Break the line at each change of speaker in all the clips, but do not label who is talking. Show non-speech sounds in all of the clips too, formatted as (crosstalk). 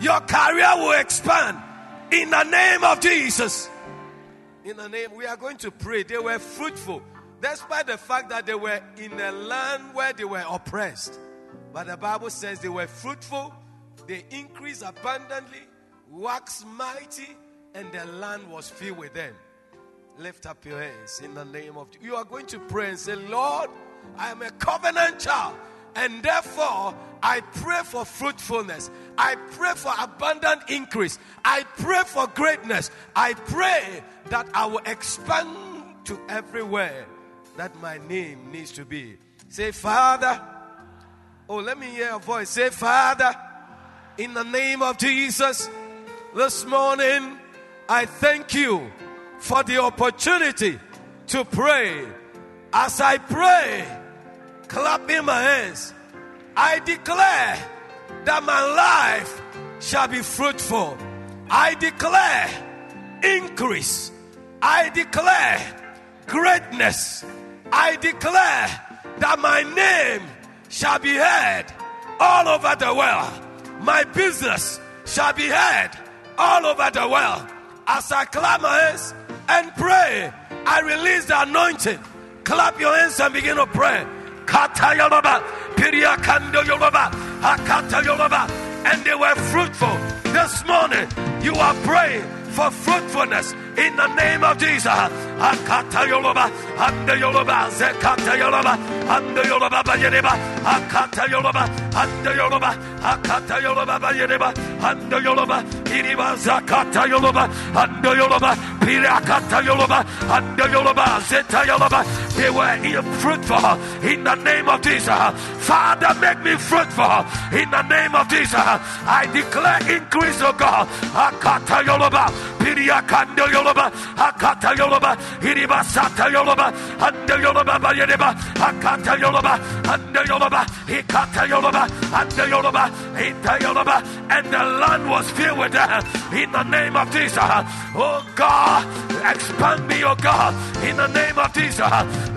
Your career will expand in the name of Jesus. In the name, we are going to pray. They were fruitful, despite the fact that they were in a land where they were oppressed. But the Bible says they were fruitful, they increased abundantly, waxed mighty, and the land was filled with them. Lift up your hands in the name of you are going to pray and say, Lord, I am a covenant child, and therefore I pray for fruitfulness. I pray for abundant increase. I pray for greatness. I pray that I will expand to everywhere that my name needs to be. Say, Father. Oh, let me hear a voice. Say, Father, in the name of Jesus, this morning I thank you for the opportunity to pray. As I pray, clapping my hands, I declare that my life shall be fruitful. I declare increase. I declare greatness. I declare that my name shall be heard all over the world. My business shall be heard all over the world. As I clap and pray, I release the anointing. Clap your hands and begin to pray. Kata Yoloba, Piriakando Yoloba, Akata Yoloba. And they were fruitful. This morning, you are praying for fruitfulness in the name of Jesus. Akata Yoloba, Anda Yoloba, Zekata Yoloba, Anda Yoloba Bayereba, Akata Yoloba, Anda Yoloba, Akata Yoloba Bayereba, Anda Yoloba, Iriba Zakata Yoloba, Anda Yoloba, Pirakata Yoloba, Anda Yoloba, Zeta Yoloba. They were fruitful in the name of Jesus. Father, make me fruitful in the name of Jesus. I declare increase, of God. Akata Yoloba, Piriakanda Yoloba. Yoloba, Akata Yoloba, Iriba Sata Yoloba, Anda Yoloba Bayereba, Akata Yoloba, Anda Yoloba, Ikata Yoloba, Anda Yoloba, Ita Yoloba, and the land was filled with them in the name of Jesus. Oh God, expand me, oh God, in the name of Jesus.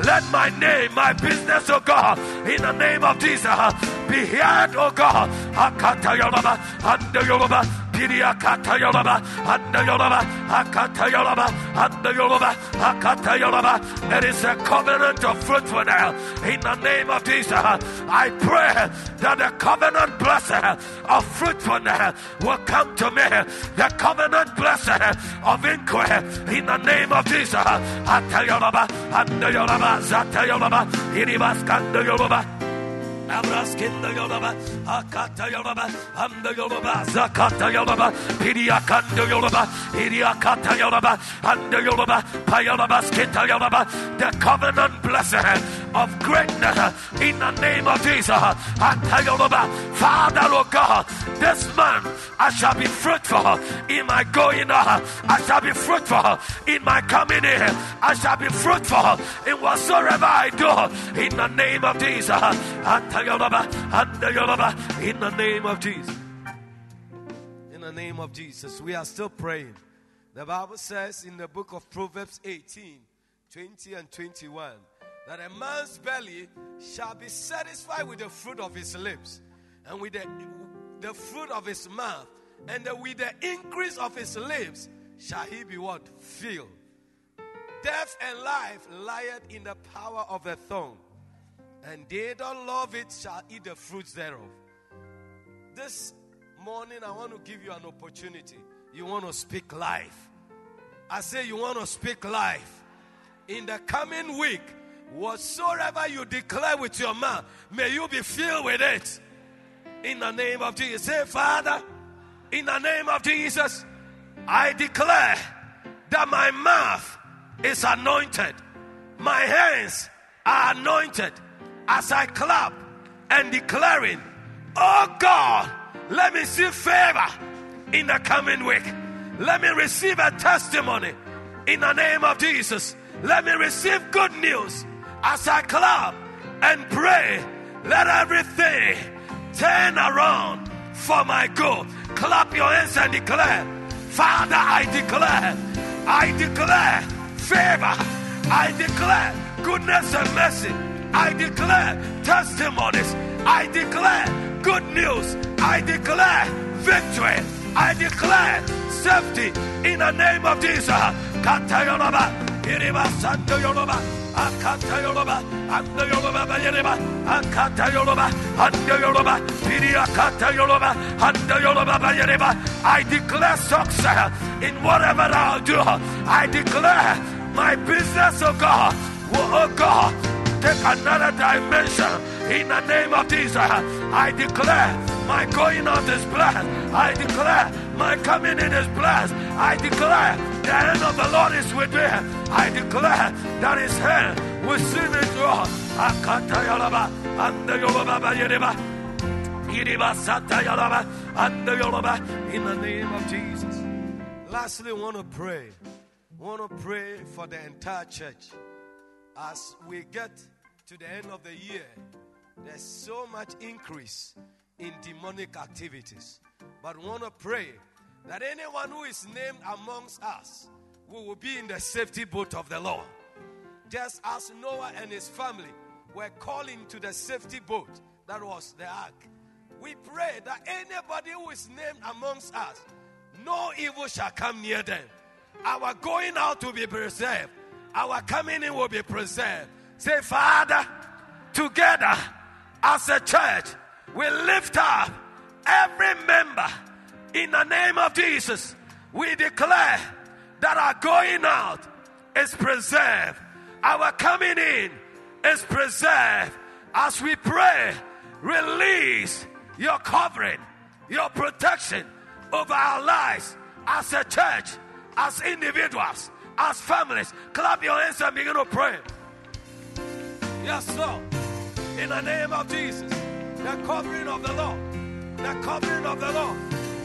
Let my name, my business, oh God, in the name of Jesus, be heard, oh God. Akata Yoloba, Anda Yoloba, Piriakata Yoloba, Anda Yoloba, Akata Yoloba, Anda Yoloba, Akata Yoloba. There is a covenant of fruitfulness in the name of Jesus. I pray that the covenant blessing of fruitfulness will come to me. The covenant blessing of increase in the name of Jesus. Ata Yoloba, Anda Yoloba, Zata Yoloba, Iribas Kanda Yoloba. Abraskinda Yolaba, Akata Yolaba, Anda Yolaba, Zakata Yolaba, Pidiakanda Yolaba, Idiakata Yolaba, Anda Yolaba, Payolaba, Skita Yolaba, the covenant blessing of greatness in the name of Jesus. Anta Yolaba, Father, Lord God, this month I shall be fruitful in my going I shall be fruitful in my coming in, I shall be fruitful in whatsoever I do in the name of Jesus. In the name of Jesus. In the name of Jesus. We are still praying. The Bible says in the book of Proverbs 18 20 and 21 that a man's belly shall be satisfied with the fruit of his lips and with the, the fruit of his mouth, and the, with the increase of his lips shall he be what? Filled. Death and life lieth in the power of the tongue and they that love it shall eat the fruits thereof. This morning, I want to give you an opportunity. You want to speak life. I say, you want to speak life. In the coming week, whatsoever you declare with your mouth, may you be filled with it. In the name of Jesus. Say, Father, in the name of Jesus, I declare that my mouth is anointed, my hands are anointed as I clap and declaring, Oh God, let me see favor in the coming week. Let me receive a testimony in the name of Jesus. Let me receive good news as I clap and pray. Let everything turn around for my good. Clap your hands and declare, Father, I declare, I declare favor, I declare goodness and mercy I declare testimonies. I declare good news. I declare victory. I declare safety in the name of Jesus. Katayoloba, Iriba Santo Yoloba, Akata Yoloba, Ando Yoloba, Bayeriba, Akata Yoloba, Ando Yoloba, Piria Kata Yoloba, Ando Yoloba, Bayeriba. I declare success in whatever I'll do. I declare my business, oh God, oh God, take another dimension in the name of Jesus. I declare my going out is blessed. I declare my coming in is blessed. I declare the hand of the Lord is with me. I declare that his hand will see me through. In the name of Jesus. Lastly, we want to pray. We want to pray for the entire church. As we get to the end of the year, there's so much increase in demonic activities. But we want to pray that anyone who is named amongst us we will be in the safety boat of the Lord. Just as Noah and his family were calling to the safety boat that was the ark. We pray that anybody who is named amongst us, no evil shall come near them. Our going out will be preserved, our coming in will be preserved. Say, Father, together as a church, we lift up every member in the name of Jesus. We declare that our going out is preserved, our coming in is preserved. As we pray, release your covering, your protection over our lives as a church, as individuals, as families. Clap your hands and begin to pray. Yes, Lord. In the name of Jesus, the covering of the Lord, the covering of the Lord,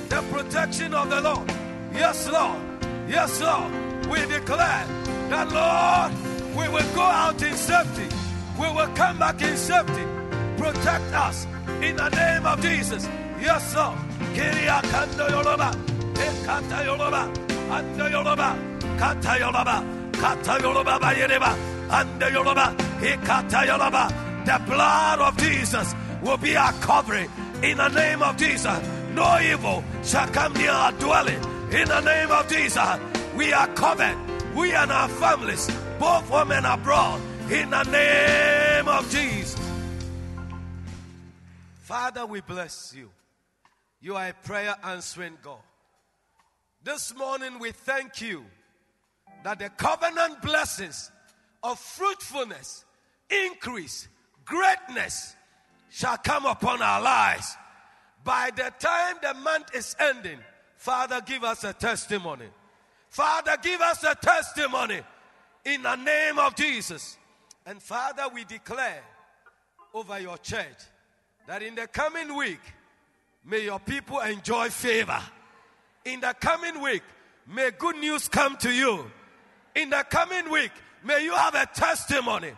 the protection of the Lord. Yes, Lord. Yes, Lord. We declare that, Lord, we will go out in safety. We will come back in safety. Protect us in the name of Jesus. Yes, Lord. Kiria kando yoloba. Ekata yoloba. Ando yoloba. Kata yoloba. Kata yoloba bayereba. Ando yoloba. Ekata yoloba. The blood of Jesus will be our covering in the name of Jesus. No evil shall come near our dwelling in the name of Jesus. We are covered, we and our families, both home and abroad, in the name of Jesus. Father, we bless you. You are a prayer answering God. This morning, we thank you that the covenant blessings of fruitfulness, increase, greatness shall come upon our lives. By the time the month is ending, Father, give us a testimony. Father, give us a testimony in the name of Jesus. And Father, we declare over your church that in the coming week, may your people enjoy favor. In the coming week, may good news come to you. In the coming week, may you have a testimony,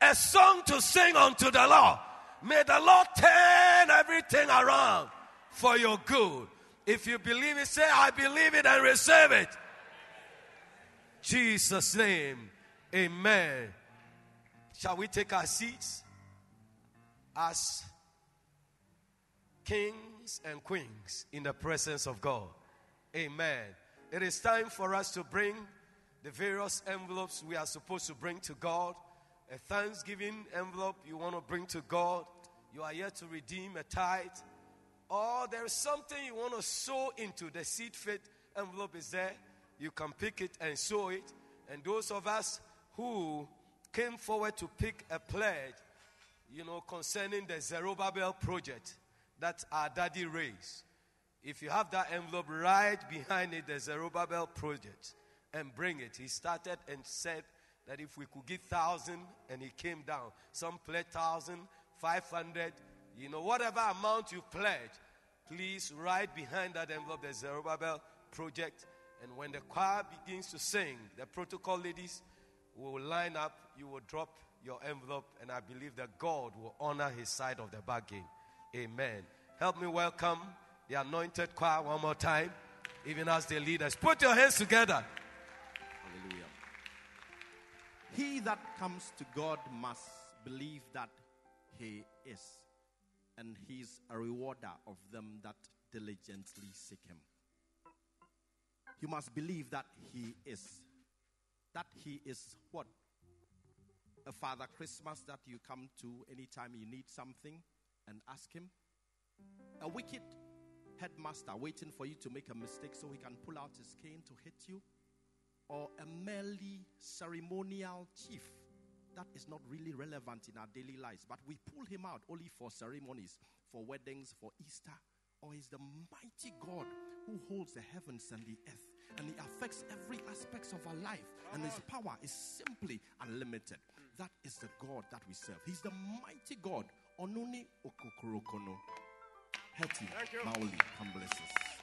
a song to sing unto the Lord. May the Lord turn everything around for your good. If you believe it, say, I believe it and receive it. Jesus' name, amen. Shall we take our seats as kings and queens in the presence of God? Amen. It is time for us to bring the various envelopes we are supposed to bring to God. A thanksgiving envelope you want to bring to God. You are here to redeem a tithe. Or there is something you want to sow into. The seed faith envelope is there. You can pick it and sow it. And those of us who came forward to pick a pledge, you know, concerning the Zerubbabel project that our daddy raised. If you have that envelope right behind it, the Zerubbabel project, and bring it. He started and said that if we could give thousand, and he came down. Some pledged thousand, five hundred, you know, whatever amount you pledge, please write behind that envelope the Zerubbabel project. And when the choir begins to sing, the protocol ladies will line up, you will drop your envelope, and I believe that God will honor his side of the bargain. Amen. Help me welcome the anointed choir one more time, even as they lead us. Put your hands together.
He that comes to God must believe that He is, and He's a rewarder of them that
diligently seek him. You must believe that he is. That he is what? A Father Christmas that you come to anytime you need something and ask him. A wicked headmaster waiting for you to make a mistake so he can pull out his cane to hit you. Or a merely ceremonial chief that is not really relevant in our daily lives, but we pull him out only for ceremonies, for weddings, for Easter. Or he's the mighty God who holds the heavens and the earth and he affects every aspect of our life and his power is simply unlimited. That is the god that we serve. He's the mighty god. Onuni okokorokono heti mauli come bless us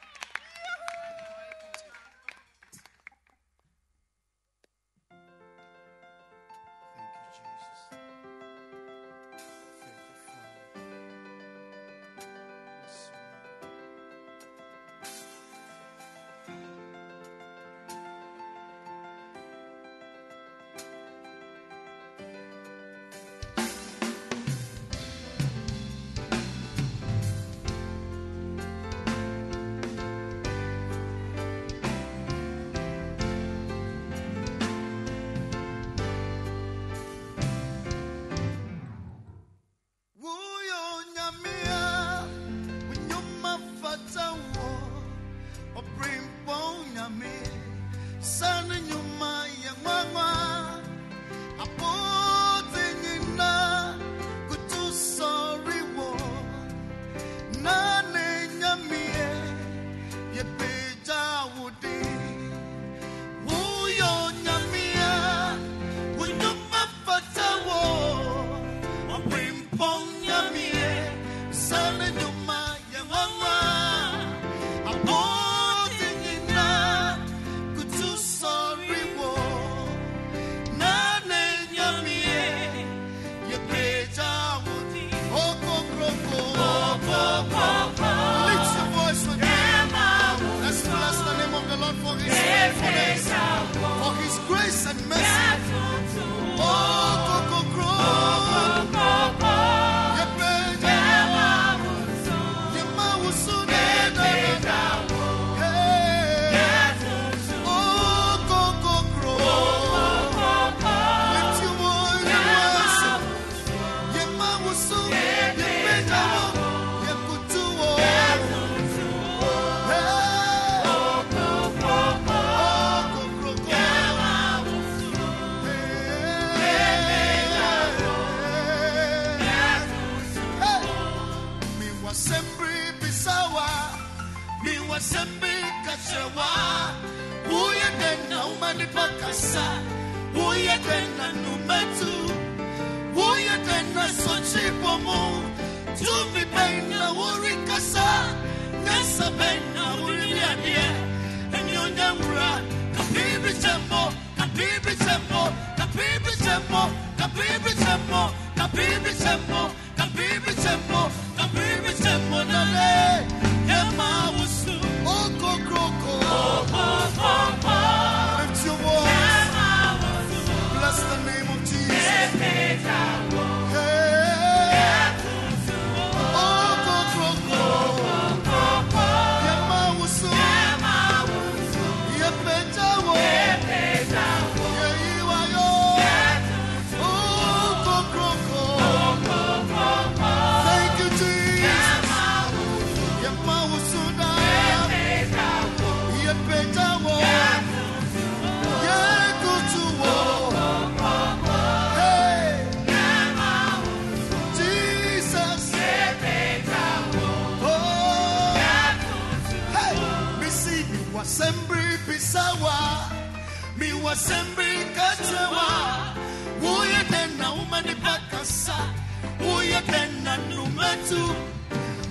Uye tena numetu.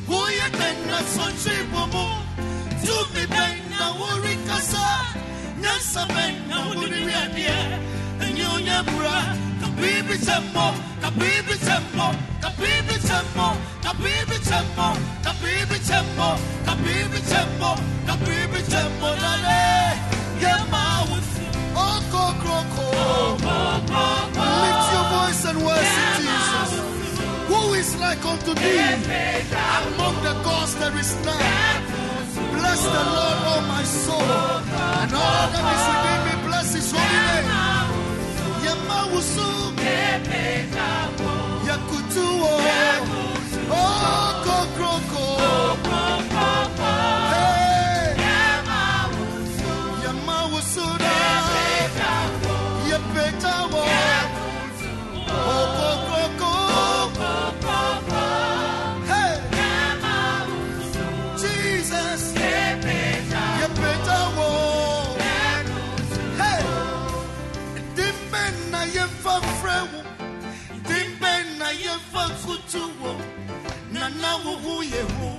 Uye tena sonchi bomo. Tumi bena uri kasa. Nyasa bena uri riadie. Nyonya bra. Kabibi chemo. Kabibi chemo. Kabibi chemo. Kabibi chemo. Kabibi chemo. Kabibi chemo. Kabibi chemo. Nale. Yema wusu. Oko kroko. Lift your voice and worship Jesus. Who is like unto thee? Among the gods there is none.
Bless the Lord, oh my soul, and all that is within me. Bless His holy name. Yemawusu, Yakutuo, oh Kokroko, Ye mi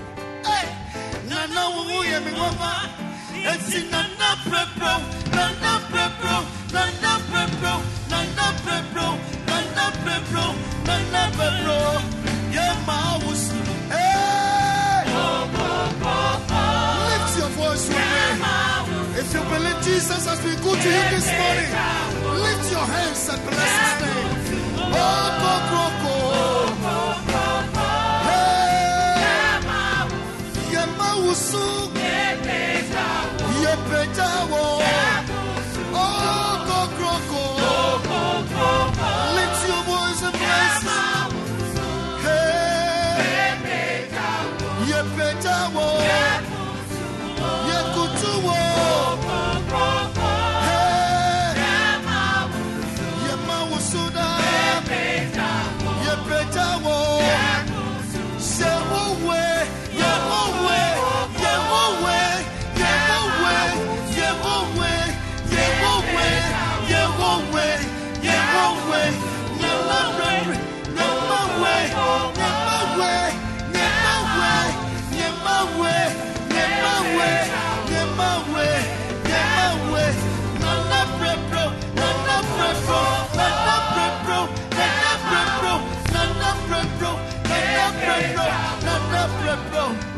Ye ma wusu Lift your voice if you believe Jesus has been good to you this morning, lift your hands and bless his name. Oh, Kokroko. Hey. Yesu. Yepejawo. Lift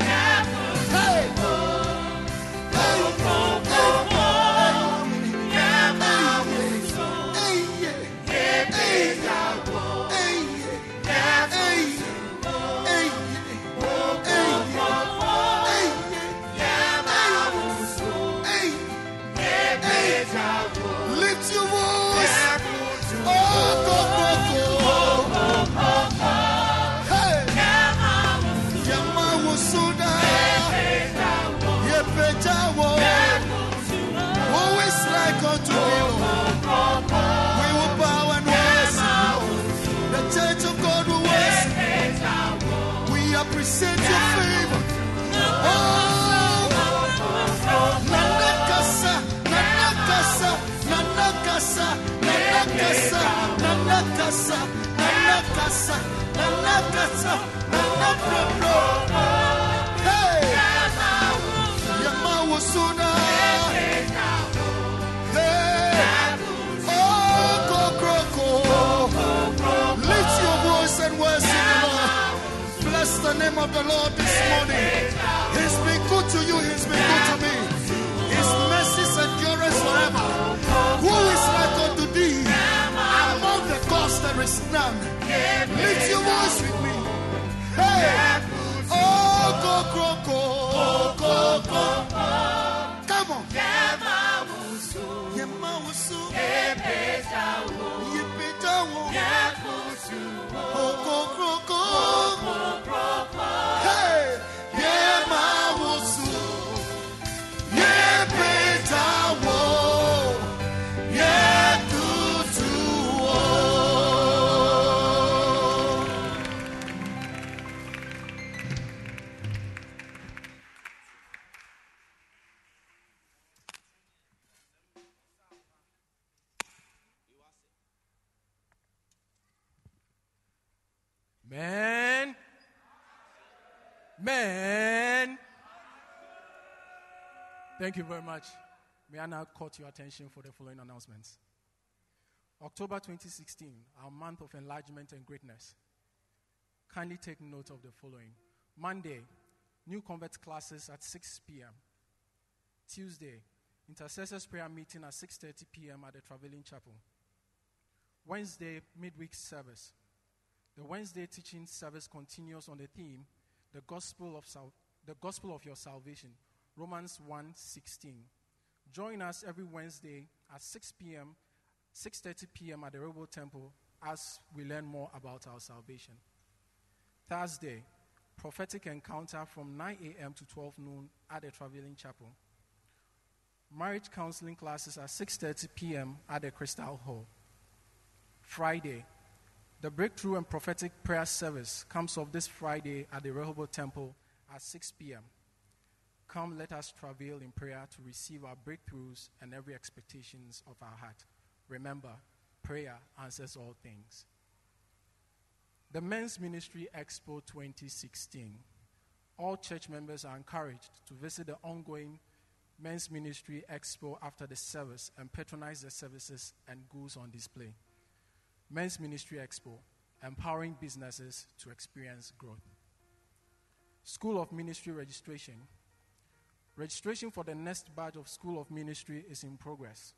name of the Lord this morning. He's been good to you, He's been good to me. His mercies endurance forever. Who is like unto thee? Among the gods there is none. Lift your voice Oh, go, go, go.
Man. Thank you very much. May I now call your attention for the following announcements. October 2016, our month of enlargement and greatness. Kindly take note of the following. Monday, new convert classes at 6 p.m. Tuesday, intercessors prayer meeting at 6:30 p.m. at the Traveling Chapel. Wednesday, midweek service. The Wednesday teaching service continues on the theme, the gospel of sal- the gospel of your salvation,
Romans 1:16. Join us every Wednesday at 6 p.m., 6:30 p.m. at the Rehoboth Temple as we learn more about our salvation. Thursday, prophetic encounter from 9 a.m. to 12 noon at the Traveling Chapel. Marriage counseling classes at 6:30 p.m. at the Crystal Hall. Friday, the breakthrough and prophetic prayer service comes off this Friday at the Rehoboth Temple at 6 p.m. Come, let us travail in prayer to receive our breakthroughs and every expectations of our heart. Remember, prayer answers all things. The Men's Ministry Expo 2016. All church members are encouraged to visit the ongoing Men's Ministry Expo after the service and patronize the services and goods on display. Men's Ministry Expo, empowering businesses to experience growth. School of Ministry registration. Registration for the next batch of School of Ministry is in progress.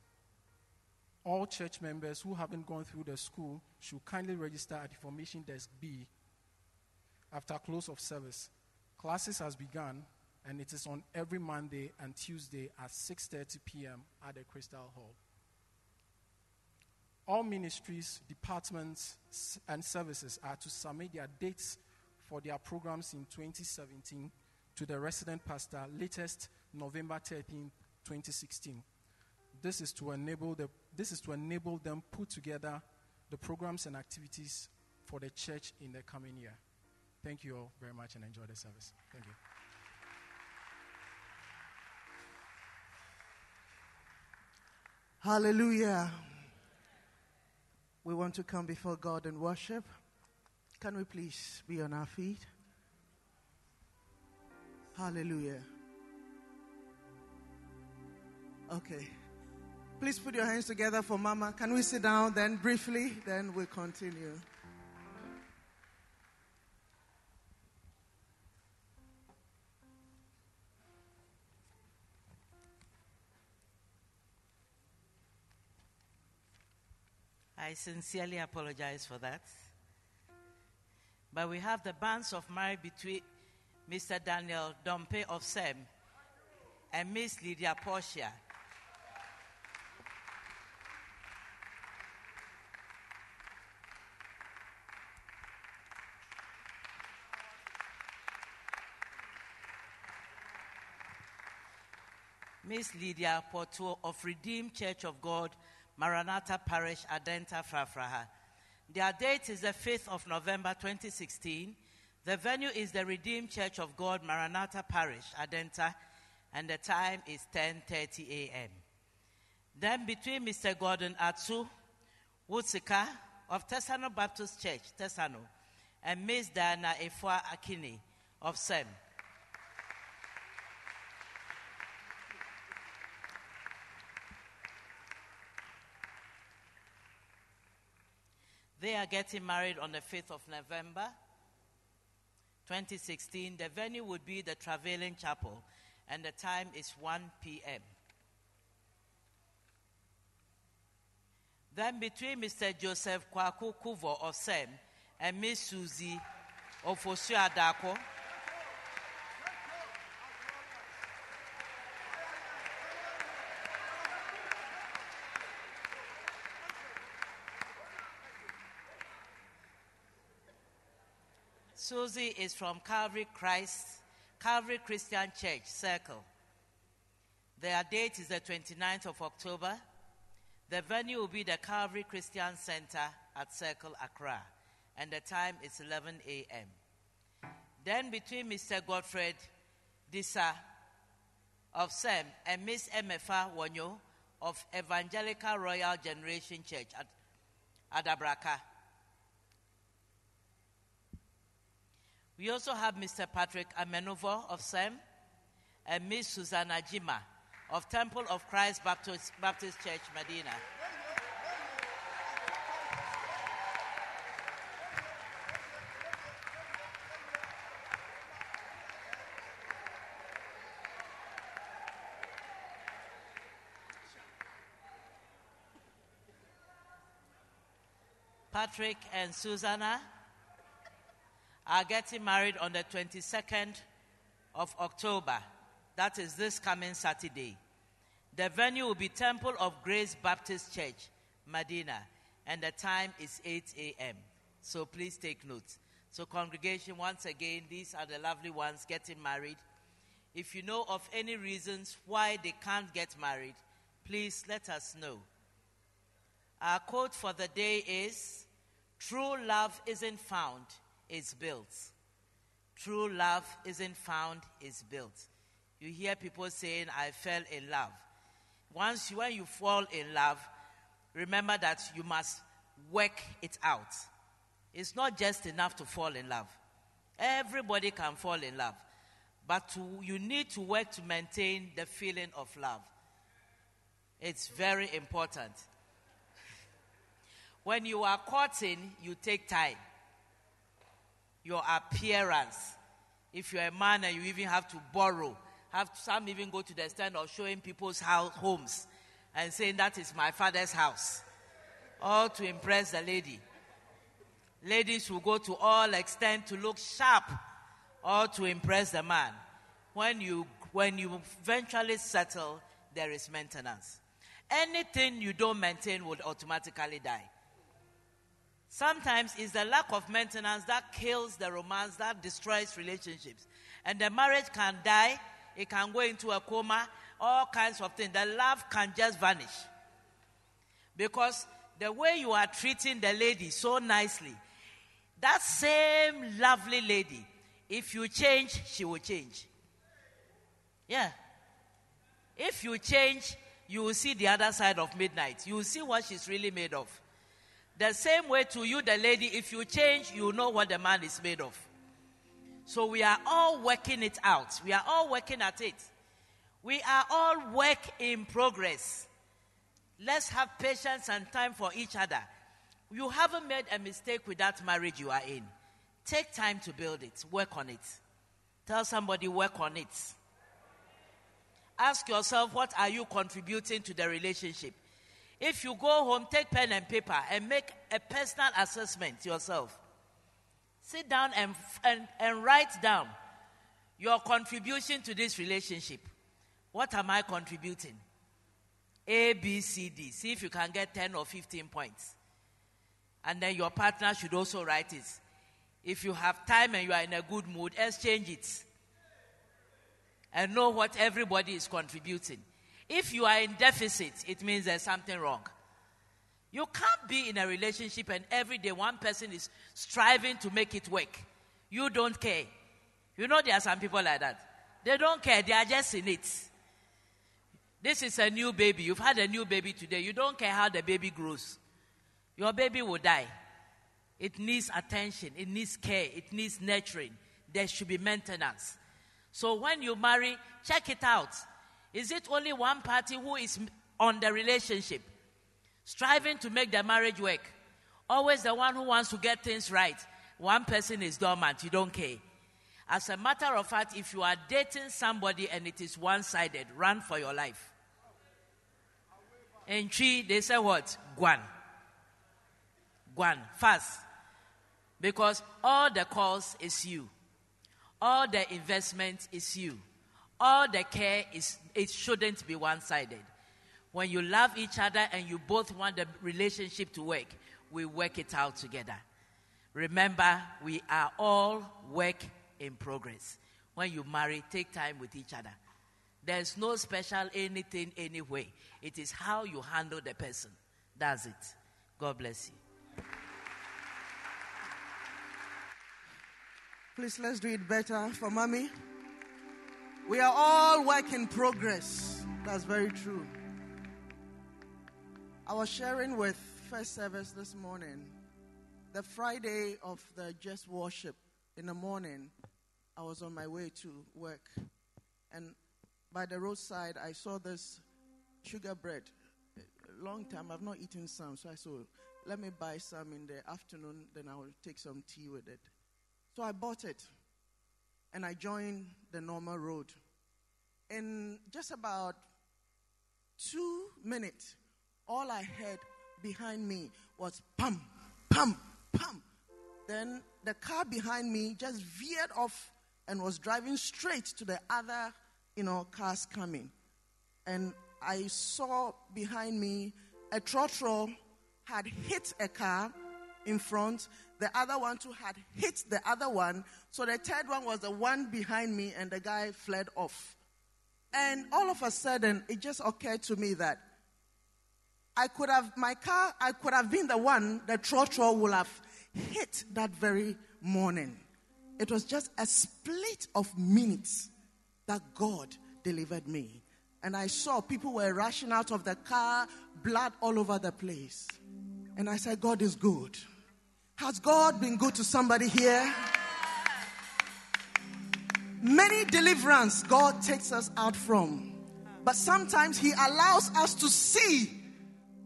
All church members who haven't gone through the school should kindly register at Information Desk B after close of service. Classes has begun and it is on every Monday and Tuesday at 6:30 p.m. at the Crystal Hall. All ministries, departments, and services are to submit their dates for their programs in 2017 to the resident pastor latest November 13, 2016. This is to enable the, this is to enable them put together the programs and activities for the church in the coming year. Thank you all very much and enjoy the service. Thank you.
Hallelujah. We want to come before God and worship. Can we please be on our feet? Hallelujah. Okay. Please put your hands together for Mama. Can we sit down then briefly? Then we'll continue.
I sincerely apologize for that. But we have the bands of marriage between Mr. Daniel Dompe of CEM and Miss Lydia Portia. Miss Lydia Porto of Redeemed Church of God, Maranatha Parish, Adenta, Frafraha. Their date is the 5th of November 2016. The venue is the Redeemed Church of God, Maranatha Parish, Adenta, and the time is 10:30 a.m. Then between Mr. Gordon Atsu Wutsika of Tesano Baptist Church, Tesano, and Miss Diana Efua Akini of CEM. They are getting married on the 5th of November 2016. The venue would be the Traveling Chapel, and the time is 1 p.m. Then between Mr. Joseph Kwaku Kuvo of CEM and Miss Susie of Adako, Susie is from Calvary Christ, Calvary Christian Church Circle. Their date is the 29th of October. The venue will be the Calvary Christian Center at Circle Accra, and the time is 11 a.m. Then between Mr. Godfred Disa of CEM and Miss Emefa Wanyo of Evangelical Royal Generation Church at Adabraka. We also have Mr. Patrick Amenovo of CEM and Miss Susanna Jima of Temple of Christ Baptist, Baptist Church, Medina. Patrick and Susanna are getting married on the 22nd of October That is this coming Saturday. The venue will be Temple of Grace Baptist Church, Medina, and the time is 8 a.m. So please take notes. So, congregation, once again, these are the lovely ones getting married. If you know of any reasons why they can't get married, please let us know. Our quote for the day is True love isn't found, it's built. True love isn't found, it's built. You hear people saying, I fell in love. Once you, when you fall in love, remember that you must work it out. It's not just enough to fall in love. Everybody can fall in love. But to, you need to work to maintain the feeling of love. It's very important. When you are courting, you take time. Your appearance. If you're a man and you even have to borrow, have some even go to the extent of showing people's house, homes and saying that is my father's house, all to impress the lady. Ladies will go to all extent to look sharp, or to impress the man. When you when you eventually settle, there is maintenance. Anything you don't maintain would automatically die. Sometimes it's the lack of maintenance that kills the romance, that destroys relationships. And the marriage can die, it can go into a coma, all kinds of things. The love can just vanish. Because the way you are treating the lady so nicely, that same lovely lady, if you change, she will change. Yeah. If you change, you will see the other side of midnight. You will see what she's really made of. The same way to you, the lady, if you change, you know what the man is made of. So we are all working it out. We are all working at it. We are all work in progress. Let's have patience and time for each other. You haven't made a mistake with that marriage you are in. Take time to build it, work on it. Tell somebody, work on it. Ask yourself, what are you contributing to the relationship? If you go home, take pen and paper and make a personal assessment yourself. Sit down and, and, and write down your contribution to this relationship. What am I contributing? A, B, C, D. See if you can get 10 or 15 points. And then your partner should also write it. If you have time and you are in a good mood, exchange it. And know what everybody is contributing. If you are in deficit, it means there's something wrong. You can't be in a relationship and every day one person is striving to make it work. You don't care. You know, there are some people like that. They don't care, they are just in it. This is a new baby. You've had a new baby today. You don't care how the baby grows. Your baby will die. It needs attention, it needs care, it needs nurturing. There should be maintenance. So when you marry, check it out. Is it only one party who is on the relationship, striving to make the marriage work? Always the one who wants to get things right. One person is dormant, you don't care. As a matter of fact, if you are dating somebody and it is one sided, run for your life. In Twi, they say what? Guan. Guan, fast. Because all the calls is you, all the investment is you all the care is it shouldn't be one-sided. When you love each other and you both want the relationship to work we work it out together. Remember we are all work in progress. When you marry take time with each other. There's no special anything anyway. It is how you handle the person. That's it. God bless you.
Please, let's do it better for mommy. We are all work in progress. That's very true. I was sharing with first service this morning. The Friday of the just worship in the morning, I was on my way to work. And by the roadside, I saw this sugar bread. Long time, I've not eaten some. So I said, let me buy some in the afternoon, then I will take some tea with it. So I bought it and I joined the normal road. In just about two minutes, all I heard behind me was pum, pum, pum. Then the car behind me just veered off and was driving straight to the other you know, cars coming. And I saw behind me a trotro had hit a car in front. The other one too had hit the other one. So the third one was the one behind me, and the guy fled off. And all of a sudden, it just occurred to me that I could have, my car, I could have been the one the trotro would have hit that very morning. It was just a split of minutes that God delivered me. And I saw people were rushing out of the car, blood all over the place. And I said, God is good. Has God been good to somebody here? Many deliverance God takes us out from. But sometimes He allows us to see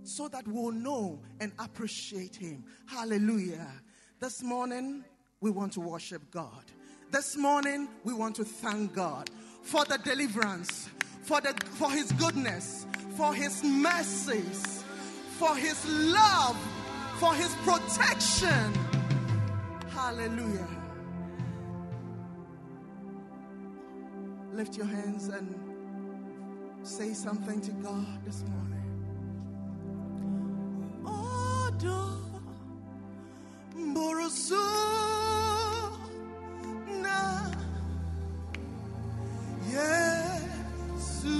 so that we'll know and appreciate Him. Hallelujah. This morning, we want to worship God. This morning, we want to thank God for the deliverance, for, the, for His goodness, for His mercies, for His love, for His protection. Hallelujah. Lift your hands and say something to God this morning. Odo Mborosu na Yesu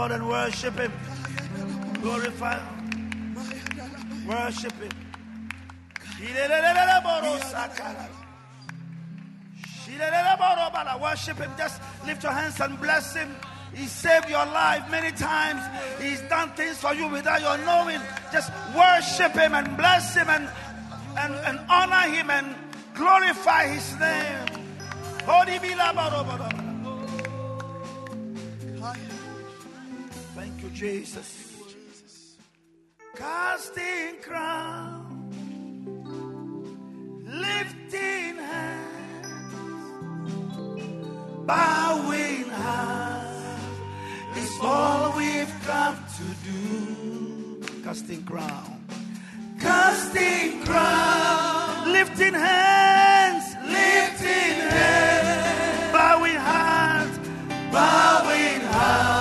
Lord and worship Him. Glorify Him. Worship Him. Worship Him. Just lift your hands and bless Him. He saved your life many times. He's done things for you without your knowing. Just worship Him and bless Him and, and, and honor Him and glorify His name. Jesus. Casting crown, lifting hands, bowing high is all we've come to do. Casting crown, casting crown, lifting hands, lifting hands, bowing hearts, bowing heart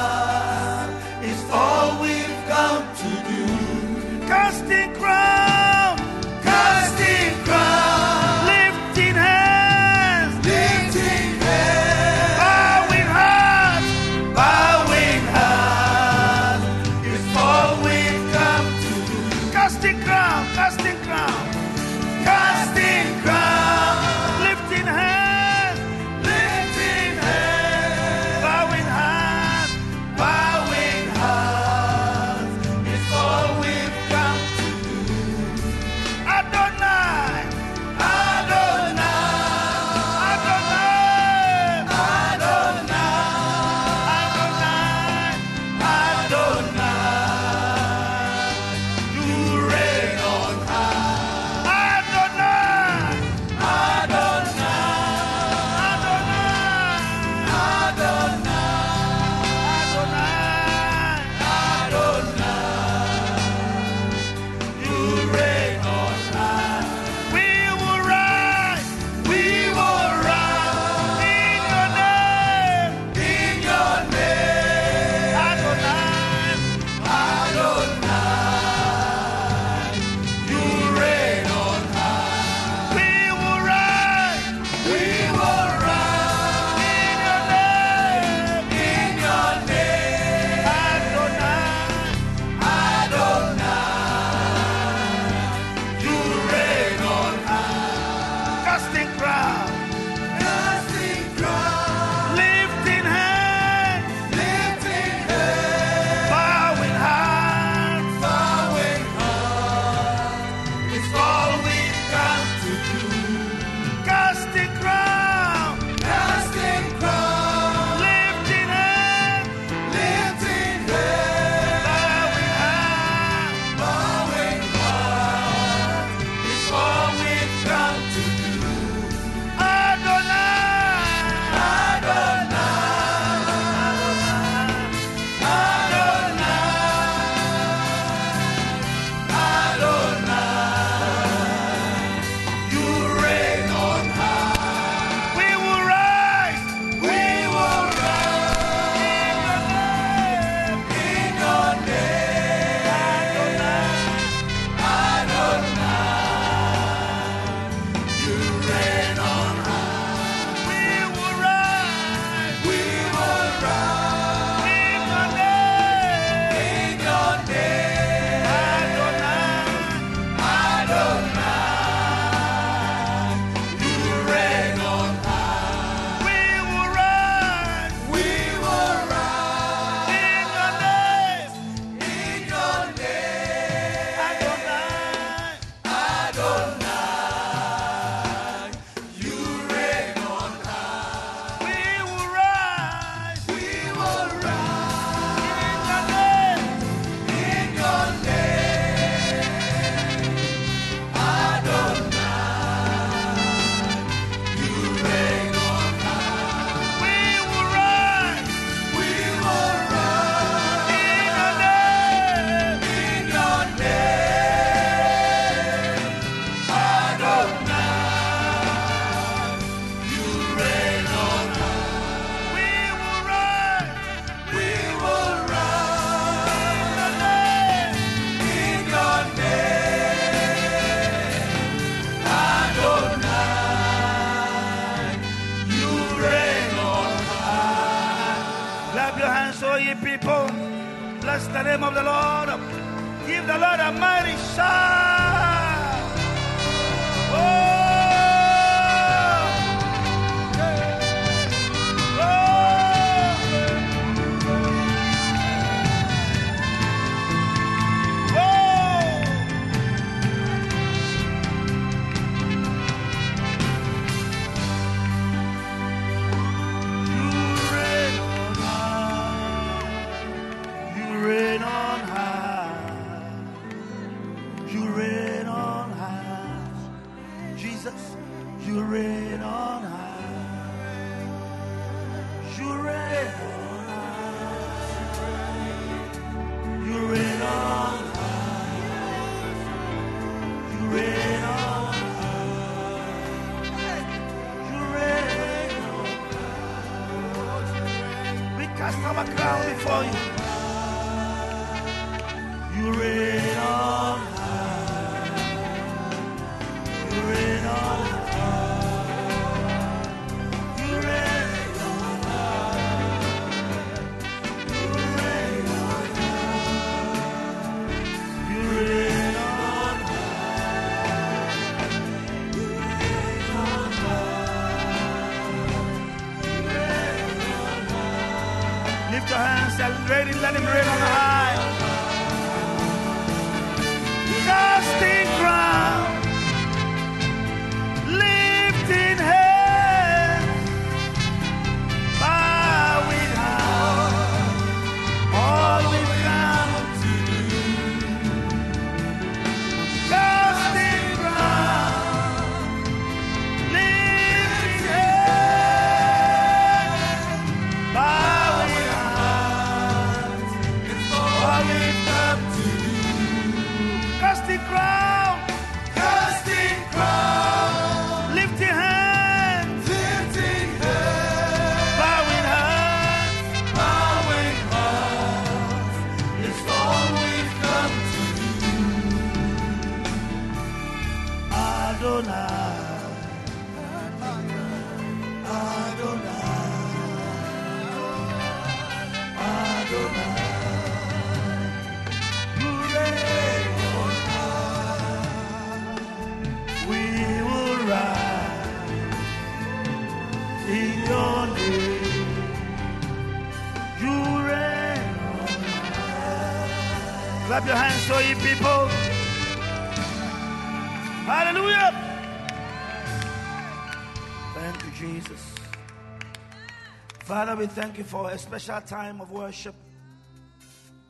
we thank you for a special time of worship,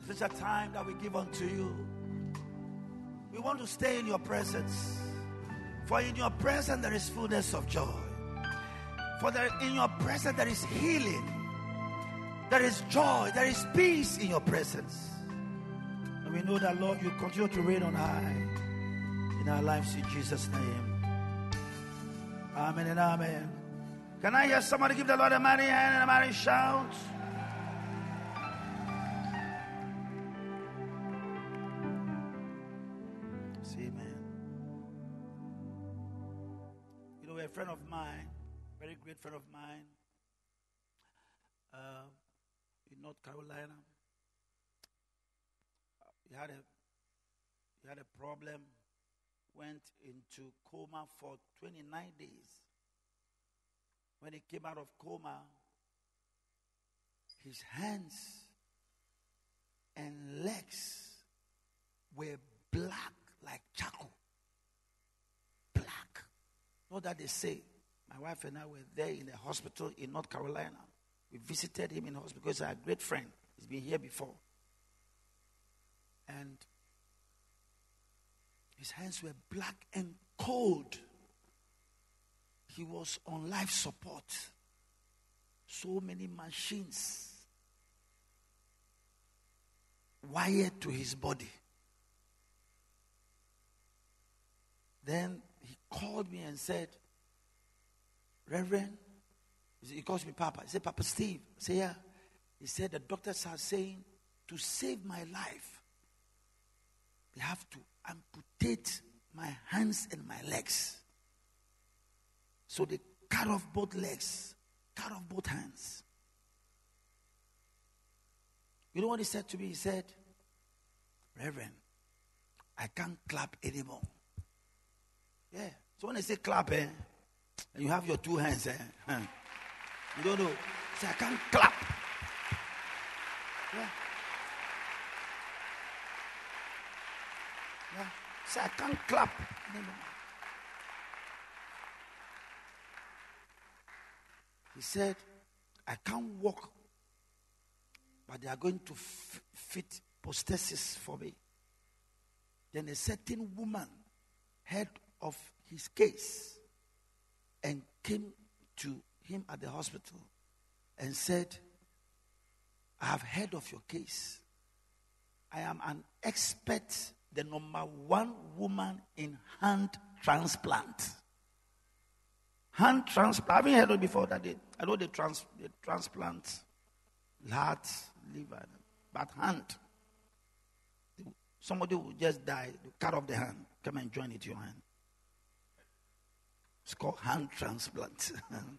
a time that we give unto you. We want to stay in your presence. For in your presence there is fullness of joy. For there, in your presence there is healing. There is joy. There is peace in your presence. And we know that, Lord, you continue to reign on high in our lives in Jesus' name. Amen and amen. Can I hear somebody give the Lord a mighty hand and a mighty shout? Amen. You know, a friend of mine, very great friend of mine, uh, in North Carolina, he had a he had a problem, went into coma for 29 days when he came out of coma, his hands and legs were black like charcoal. Black. Not that they say. My wife and I were there in the hospital in North Carolina. We visited him in hospital because he's a great friend. He's been here before. And his hands were black and cold he was on life support. So many machines wired to his body. Then he called me and said, Reverend, he calls me Papa. He said, Papa Steve. I said, Yeah. He said, The doctors are saying to save my life, they have to amputate my hands and my legs. So they cut off both legs, cut off both hands. You know what he said to me? He said, Reverend, I can't clap anymore. Yeah. So when I say clap, eh, and you have your two hands, eh, you don't know. Say, I can't clap. Yeah. Yeah. Say, I can't clap anymore. He said, I can't walk, but they are going to f- fit prosthesis for me. Then a certain woman heard of his case and came to him at the hospital and said, I have heard of your case. I am an expert, the number one woman in hand transplant. Hand transplant. I haven't heard of before that. I know they, trans, they transplant heart, liver, but hand. Somebody will just die, cut off the hand, come and join it to your hand. It's called hand transplant. (laughs)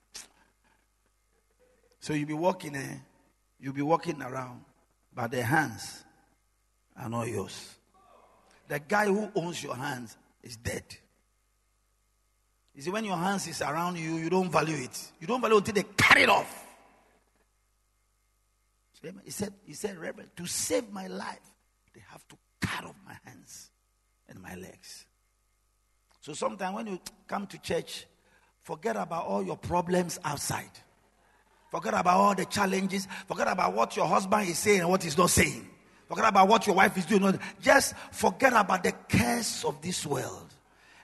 so you'll be walking, eh? You'll be walking around, but the hands are not yours. The guy who owns your hands is dead. You see, when your hands is around you, you don't value it. You don't value it until they cut it off. He said, he said, Reverend, to save my life, they have to cut off my hands and my legs. So sometimes when you come to church, forget about all your problems outside. Forget about all the challenges. Forget about what your husband is saying and what he's not saying. Forget about what your wife is doing. Just forget about the cares of this world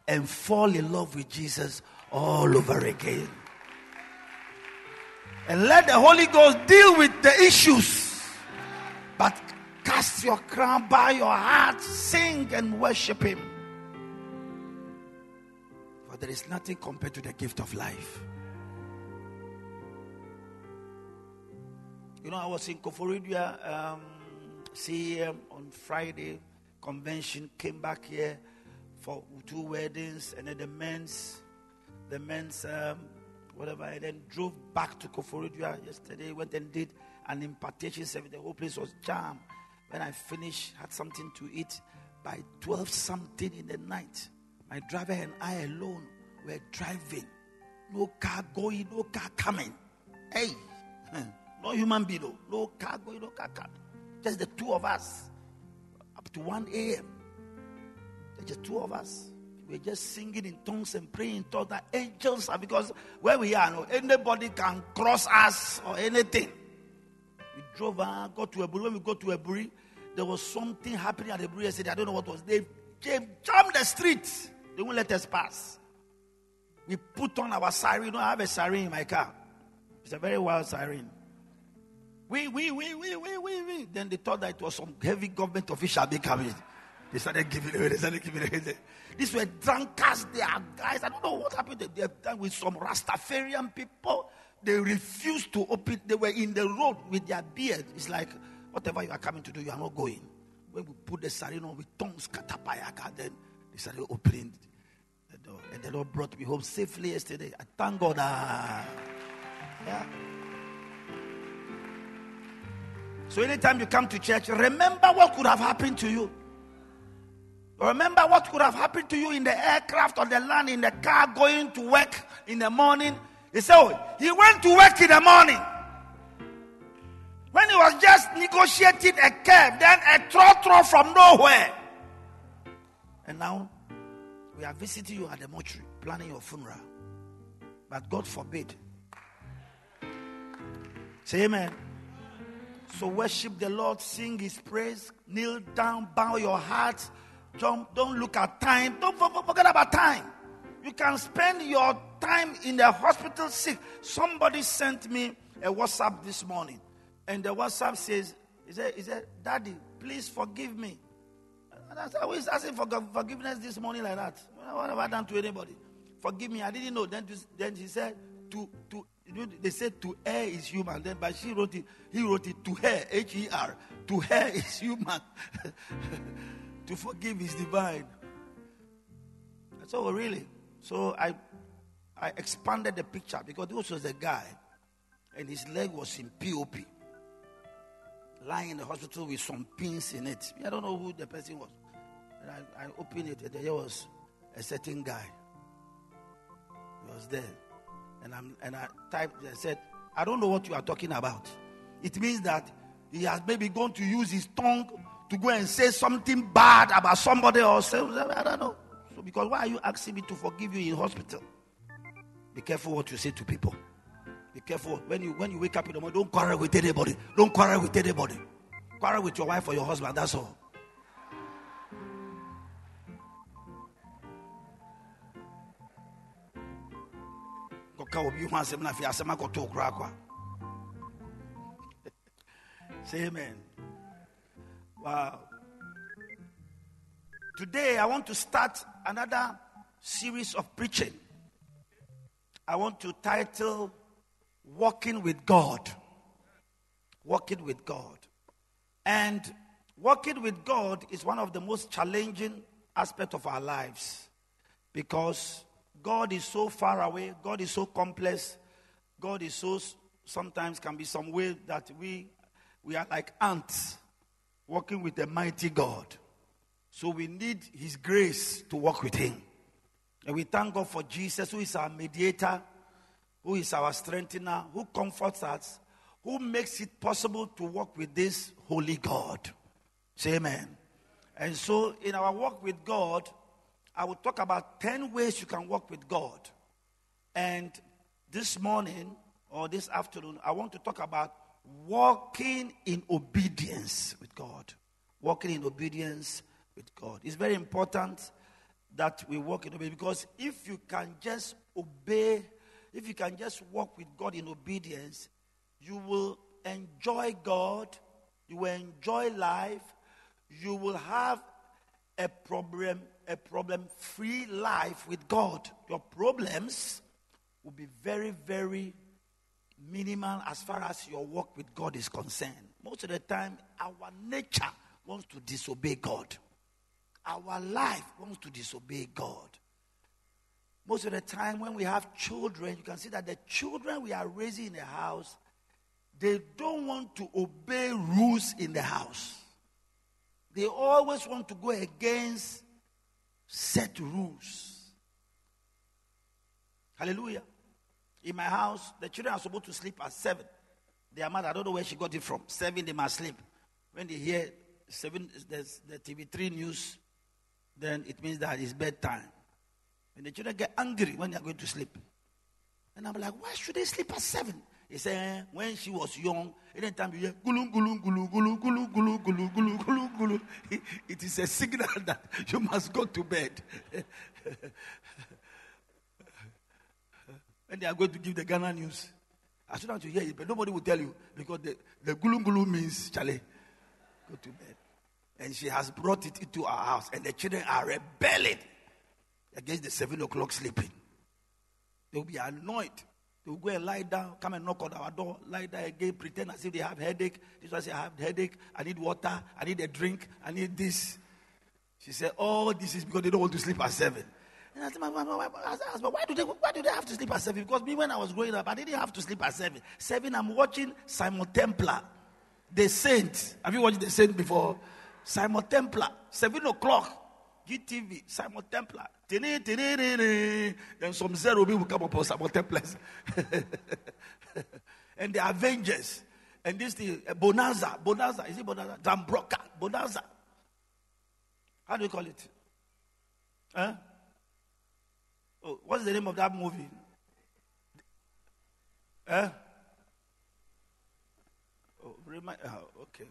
and fall in love with Jesus all over again. And let the Holy Ghost deal with the issues. But cast your crown by your heart, sing and worship Him. For there is nothing compared to the gift of life. You know, I was in Koforidua um, CEM on Friday, convention, came back here for two weddings, and then the men's, the men's, um, whatever, and then drove back to Koforidua yesterday, went and did an impartation service. The whole place was jammed. When I finished, had something to eat by 12 something in the night. My driver and I alone were driving. No car going, no car coming. Hey, (laughs) no human being, no, no car going, no car coming. Just the two of us. Up to 1 a.m. Just two of us. We're just singing in tongues and praying in tongues that angels are because where we are, no, anybody can cross us or anything. We drove ah, and got to Aburi. When we got to Aburi, there was something happening at Aburi said, I don't know what was. They, they jammed the street. They won't let us pass. We put on our siren. You know, I have a siren in my car. It's a very wild siren. We, we, we, we, we, we, we. Then they thought that it was some heavy government official be coming. They started giving away. They started giving away. These were drunkards. They are guys. I don't know what happened. They have done with some Rastafarian people. They refused to open. They were in the road with their beard. It's like whatever you are coming to do, you are not going. When we put the sarin on with tongues, katapayaka, then they started opening the door. And the Lord brought me home safely yesterday. I thank God. Uh, yeah. So anytime you come to church, remember what could have happened to you. Remember what could have happened to you in the aircraft, on the land, in the car, going to work in the morning. He said, oh, he went to work in the morning. When he was just negotiating a cab, then a trotro from nowhere. And now we are visiting you at the mortuary, planning your funeral. But God forbid. Say amen. So worship the Lord, sing his praise, kneel down, bow your heart Jump, don't look at time. Don't forget about time. You can spend your time in the hospital sick. Somebody sent me a WhatsApp this morning, and the WhatsApp says, "He said, he said Daddy, please forgive me." And I said, "Who is asking for forgiveness this morning like that? What have I done to anybody? Forgive me. I didn't know." Then, then she said, "To to." They said to err is human. Then, but she wrote it. He wrote it to her. H E R. To her is human. (laughs) To forgive is divine. So really, so I I expanded the picture because this was a guy and his leg was in POP. lying in the hospital with some pins in it. I don't know who the person was. And I, I opened it, and there was a certain guy. He was there. And, I'm, and I typed and said, I don't know what you are talking about. It means that he has maybe gone to use his tongue to go and say something bad about somebody or something. I don't know. So, because why are you asking me to forgive you in hospital? Be careful what you say to people. Be careful when you when you wake up in the morning. Don't quarrel with anybody. Don't quarrel with anybody. Quarrel with your wife or your husband. That's all. (laughs) Say amen. Wow. Today I want to start another series of preaching. I want to title Walking with God. Walking with God. And walking with God is one of the most challenging aspects of our lives because God is so far away, God is so complex, God is so sometimes can be some way that we we are like ants walking with a mighty God. So we need his grace to work with him. And we thank God for Jesus, who is our mediator, who is our strengthener, who comforts us, who makes it possible to work with this holy God. Say amen. And so, in our walk with God, I will talk about 10 ways you can walk with God. And this morning or this afternoon, I want to talk about walking in obedience with God. Walking in obedience with God. It's very important that we walk in obedience because if you can just obey, if you can just walk with God in obedience, you will enjoy God, you will enjoy life, you will have a problem a problem free life with God. Your problems will be very very minimal as far as your work with God is concerned. Most of the time, our nature wants to disobey God. Our life wants to disobey God. Most of the time, when we have children, you can see that the children we are raising in the house, they don't want to obey rules in the house. They always want to go against set rules. Hallelujah. In my house, the children are supposed to sleep at seven. Their mother, I don't know where she got it from. Seven, they must sleep. When they hear seven, there's the TV3 news, then it means that it's bedtime. And the children get angry when they are going to sleep. And I'm like, why should they sleep at seven? He said, when she was young, anytime you hear gulu gulu gulu gulu gulu gulu gulu gulu gulu gulu, it is a signal that you must go to bed. When they are going to give the Ghana news, as soon as you hear it, but nobody will tell you because the, the gulu gulu means Charlie, go to bed. And she has brought it into our house, and the children are rebelling against the seven o'clock sleeping. They will be annoyed. They will go and lie down, come and knock on our door, lie down again, pretend as if they have headache. This one say, I have headache, I need water, I need a drink, I need this. She said, Oh, this is because they don't want to sleep at seven. And I said, my, my, my, my why do they why do they have to sleep at seven? Because me when I was growing up, I didn't have to sleep at seven. Seven, I'm watching Simon Templar, the Saint. Have you watched the Saint before? Simon Templar, seven o'clock. GTV, Simon Templar. Then some zero will come up on Simon Templars. (laughs) and the Avengers. And this thing, uh, Bonanza. Bonanza. Is it Bonanza? Dambroka. Bonanza. How do you call it? Huh? Oh, what's the name of that movie? Huh? Oh, remind, oh, okay.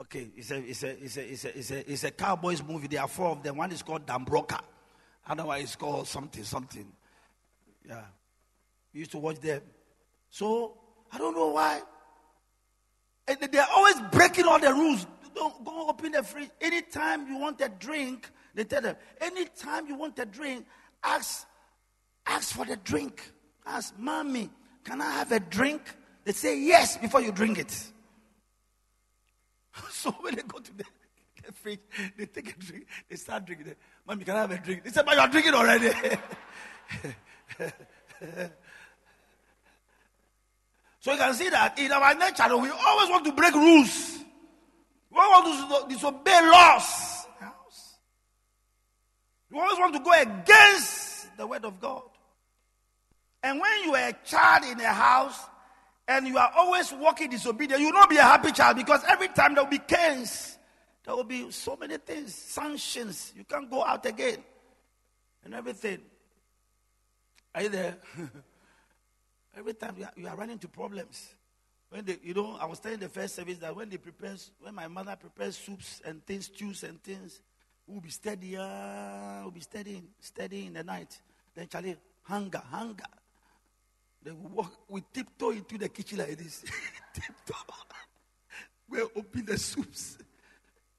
Okay, it's a, it's a, it's a, it's a, it's a, it's a Cowboys movie. There are four of them. One is called Dambroka. Otherwise, it's called something, something. Yeah. We used to watch them. So, I don't know why. And they're always breaking all the rules. Don't go open the fridge. Anytime you want a drink, they tell them, anytime you want a drink, ask, ask for the drink. Ask, mommy, can I have a drink? They say yes before you drink it. (laughs) So when they go to the, the fridge, they take a drink, they start drinking. It. Mommy, can I have a drink? They say, but you are drinking already. (laughs) So you can see that in our nature, we always want to break rules. We always want to disobey laws. You always want to go against the word of God. And when you are a child in a house and you are always walking disobedient, you will not be a happy child because every time there will be canes, there will be so many things, sanctions. You can't go out again and everything. Are you there? (laughs) Every time you are, you are running into problems. When they, you know, I was telling the first service that when they prepare, when my mother prepares soups and things, stews and things, we'll be steady, uh, we'll be studying, studying in the night. Then Charlie, hunger, hunger. They will walk, we tiptoe into the kitchen like this. (laughs) tiptoe. (laughs) we'll open the soups.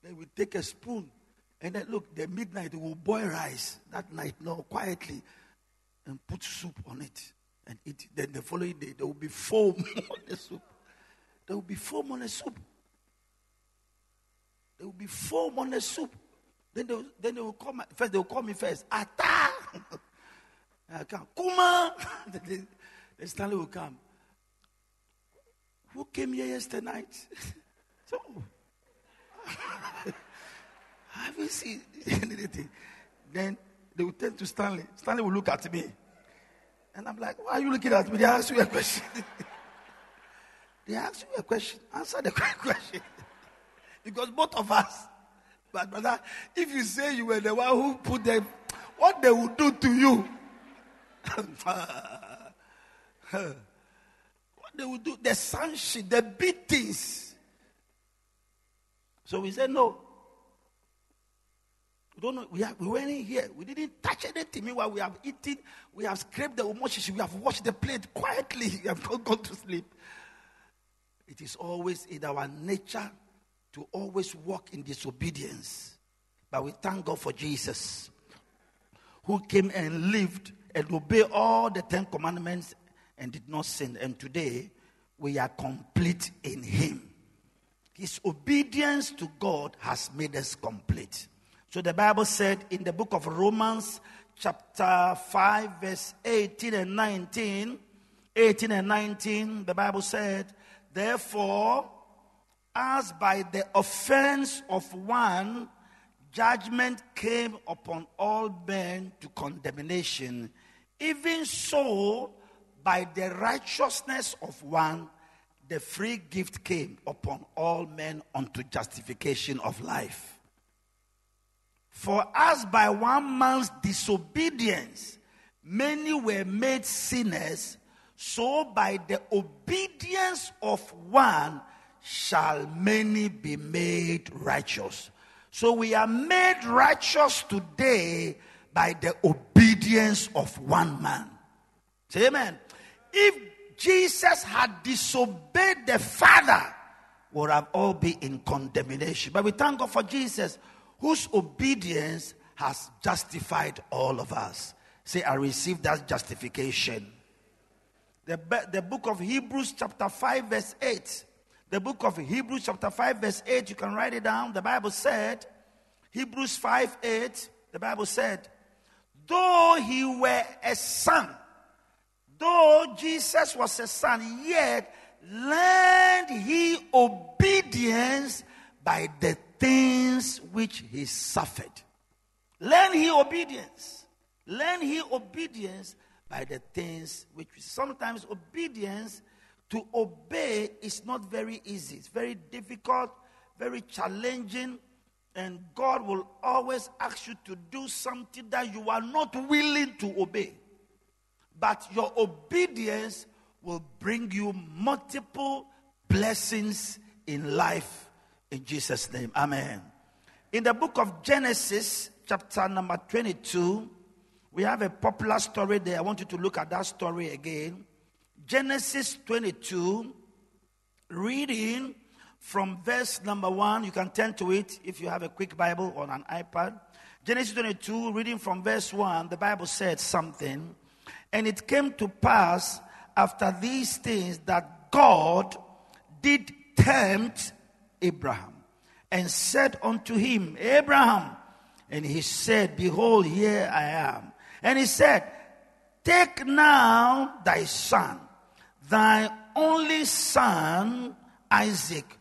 Then we take a spoon. And then look, the midnight we will boil rice that night, no, quietly, and put soup on it and eat. Then the following day, there will be foam (laughs) on the soup. There will be foam on the soup. There will be foam on the soup. Then they, will, then they will my, first. They will call me first. Ata, (laughs) I come. Kuma. (laughs) then, then Stanley will come. Who came here yesterday night? (laughs) so, I haven't seen anything. Then they will turn to Stanley. Stanley will look at me. And I'm like, why are you looking at me? They ask you a question. They ask you a question. Answer the (laughs) question. because both of us. But brother, if you say you were the one who put them, what they will do to you. (laughs) what they will do, the sunshine, the beatings. So we said, no. We don't know. We, have, we weren't here. We didn't touch anything. Meanwhile, we have eaten. We have scraped the umoshishi. We have washed the plate quietly. (laughs) We have gone to sleep. It is always in our nature to always walk in disobedience. But we thank God for Jesus, who came and lived and obeyed all the Ten Commandments and did not sin. And today, we are complete in Him. His obedience to God has made us complete. So the Bible said in the book of Romans, chapter 5, verse 18 and 19, 18 and 19, the Bible said, Therefore, as by the offense of one, judgment came upon all men to condemnation, even so, by the righteousness of one, the free gift came upon all men unto justification of life. For as by one man's disobedience many were made sinners, so by the obedience of one shall many be made righteous. So we are made righteous today by the obedience of one man. Say amen. If Jesus had disobeyed the Father, we would have all been in condemnation. But we thank God for Jesus whose obedience has justified all of us. Say, I received that justification. The, the book of Hebrews, chapter 5, verse 8. The book of Hebrews, chapter 5, verse 8, you can write it down. The Bible said, Hebrews 5 8, the Bible said, though he were a son, though Jesus was a son, yet learned he obedience by the things which he suffered. Learn he obedience. Learn he obedience by the things which sometimes obedience to obey is not very easy. It's very difficult, very challenging, and God will always ask you to do something that you are not willing to obey. But your obedience will bring you multiple blessings in life in Jesus' name. Amen. In the book of Genesis, chapter number 22, we have a popular story there. I want you to look at that story again. Genesis 22, reading from verse number 1. You can turn to it if you have a quick Bible on an iPad. Genesis 22, reading from verse 1, the Bible said something. And it came to pass after these things that God did tempt Abraham and said unto him, Abraham. And he said, Behold, here I am. And he said, Take now thy son, thy only son, Isaac,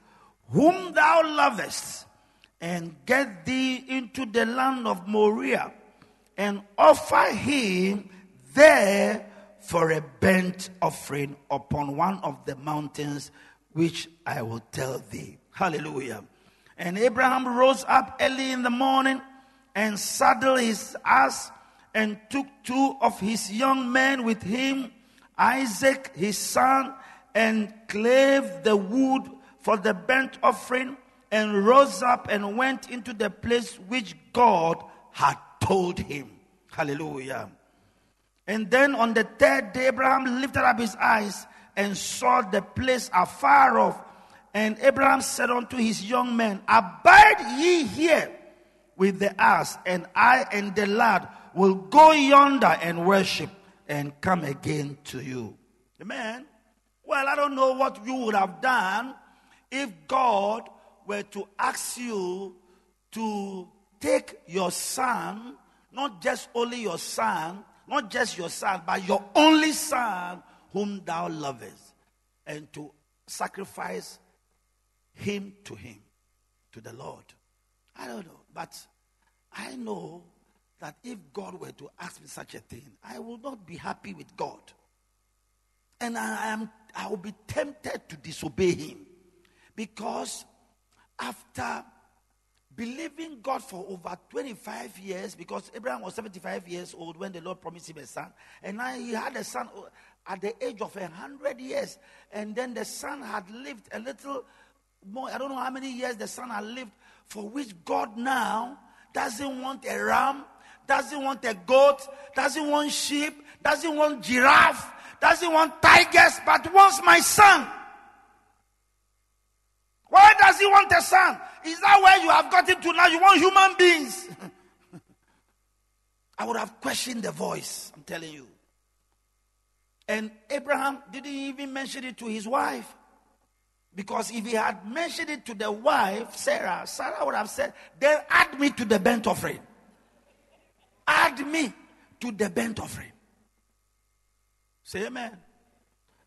whom thou lovest, and get thee into the land of Moriah, and offer him there for a burnt offering upon one of the mountains which I will tell thee. Hallelujah. And Abraham rose up early in the morning and saddled his ass and took two of his young men with him, Isaac his son, and clave the wood for the burnt offering and rose up and went into the place which God had told him. Hallelujah. And then on the third day, Abraham lifted up his eyes and saw the place afar off. And Abraham said unto his young men, Abide ye here with the ass, and I and the lad will go yonder and worship and come again to you. Amen. Well, I don't know what you would have done if God were to ask you to take your son, not just only your son, not just your son, but your only son whom thou lovest, and to sacrifice him to him, to the Lord. I don't know, but I know that if God were to ask me such a thing, I will not be happy with God. And I am I will be tempted to disobey him. Because after believing God for over 25 years, because Abraham was 75 years old when the Lord promised him a son, and now he had a son at the age of 100 years, and then the son had lived a little more, I don't know how many years the son had lived, for which God now doesn't want a ram, doesn't want a goat, doesn't want sheep, doesn't want giraffe, doesn't want tigers, but wants my son. Why does he want a son? Is that where you have gotten to now? You want human beings? (laughs) I would have questioned the voice, I'm telling you. And Abraham didn't even mention it to his wife. Because if he had mentioned it to the wife, Sarah, Sarah would have said, Then add me to the burnt offering. Add me to the burnt offering. Say amen.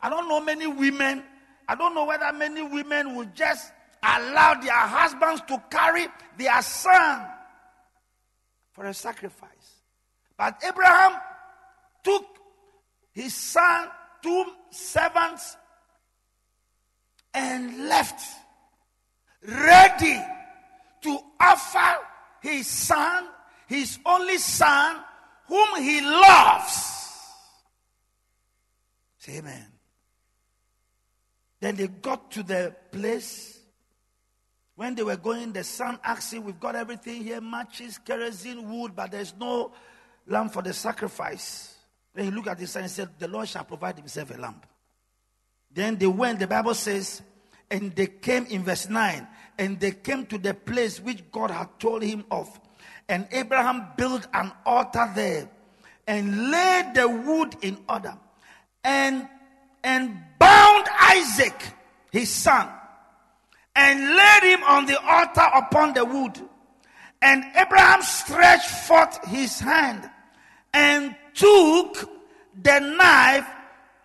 I don't know many women, I don't know whether many women will just allow their husbands to carry their son for a sacrifice. But Abraham took his son, two servants, and left, ready to offer his son, his only son, whom he loves. Say amen. Then they got to the place when they were going, the son asked him, We've got everything here matches, kerosene, wood, but there's no lamp for the sacrifice. Then he looked at his son and said, The Lord shall provide himself a lamp. Then they went, the Bible says, and they came in verse 9, and they came to the place which God had told him of. And Abraham built an altar there and laid the wood in order and, and bound Isaac, his son and laid him on the altar upon the wood. And Abraham stretched forth his hand and took the knife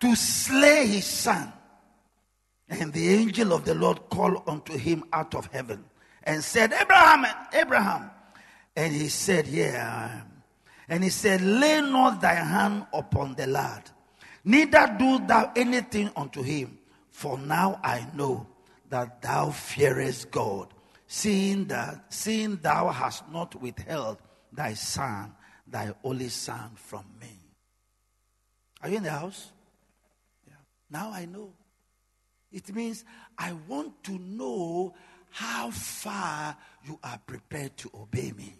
to slay his son. And the angel of the Lord called unto him out of heaven and said, Abraham, Abraham. And he said, Yeah, I am. And he said, Lay not thy hand upon the lad, neither do thou anything unto him, for now I know that thou fearest God, seeing that seeing thou hast not withheld thy son, thy only son from me. Are you in the house? Yeah. Now I know. It means I want to know how far you are prepared to obey me.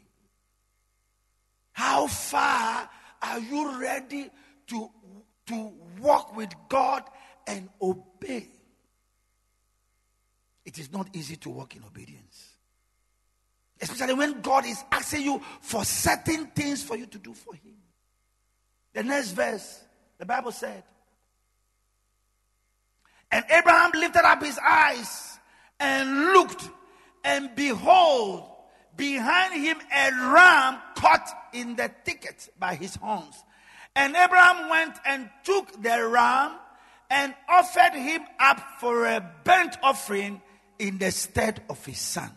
How far are you ready to, to walk with God and obey? It is not easy to walk in obedience. Especially when God is asking you for certain things for you to do for Him. The next verse, the Bible said, And Abraham lifted up his eyes and looked, and behold, behind him a ram caught in the thicket by his horns. And Abraham went and took the ram and offered him up for a burnt offering in the stead of his son.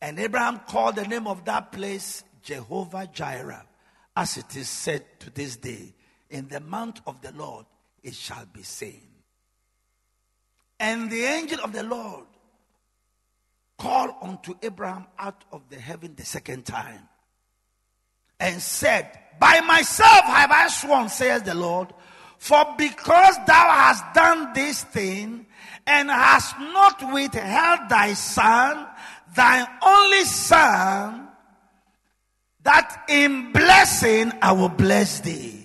And Abraham called the name of that place Jehovah Jireh, as it is said to this day, In the mount of the Lord it shall be seen. And the angel of the Lord called unto Abraham out of the heaven the second time and said, By myself have I sworn, says the Lord, for because thou hast done this thing and hast not withheld thy son, thy only son, that in blessing I will bless thee.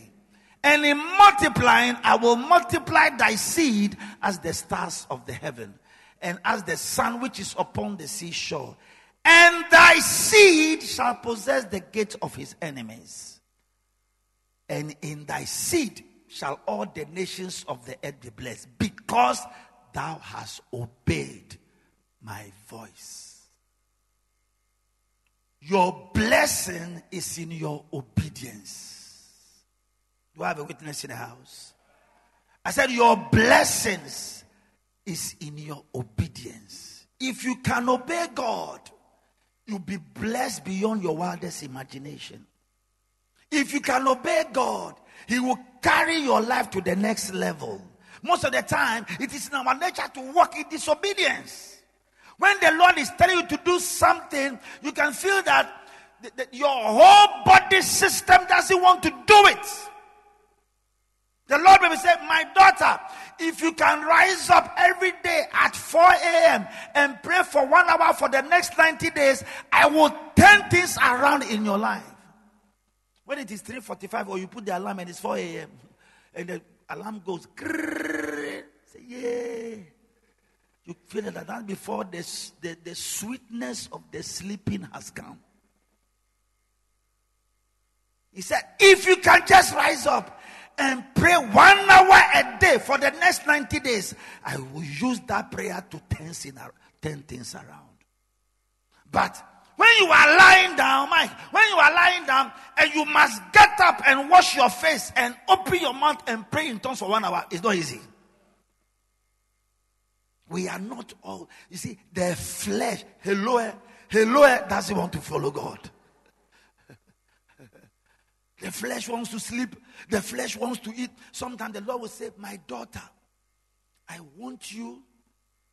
And in multiplying, I will multiply thy seed as the stars of the heaven and as the sun which is upon the seashore. And thy seed shall possess the gate of his enemies. And in thy seed shall all the nations of the earth be blessed, because thou hast obeyed my voice. Your blessing is in your obedience. Do I have a witness in the house? I said, Your blessings is in your obedience. If you can obey God, you'll be blessed beyond your wildest imagination. If you can obey God, He will carry your life to the next level. Most of the time, it is in our nature to walk in disobedience. When the Lord is telling you to do something, you can feel that, your whole body system doesn't want to do it. Will say, My daughter, if you can rise up every day at 4 a.m. and pray for one hour for the next 90 days, I will turn things around in your life. When it is 3:45 or you put the alarm and it's 4 a.m. and the alarm goes, say, Yeah. You feel that that before the, the, the sweetness of the sleeping has come. He said, If you can just rise up and pray one hour a day for the next 90 days, I will use that prayer to turn, turn things around. But when you are lying down, Mike, when you are lying down and you must get up and wash your face and open your mouth and pray in tongues for one hour, it's not easy. We are not all, you see, the flesh, hello, hello, doesn't want to follow God. The flesh wants to sleep, the flesh wants to eat. Sometimes the Lord will say, My daughter, I want you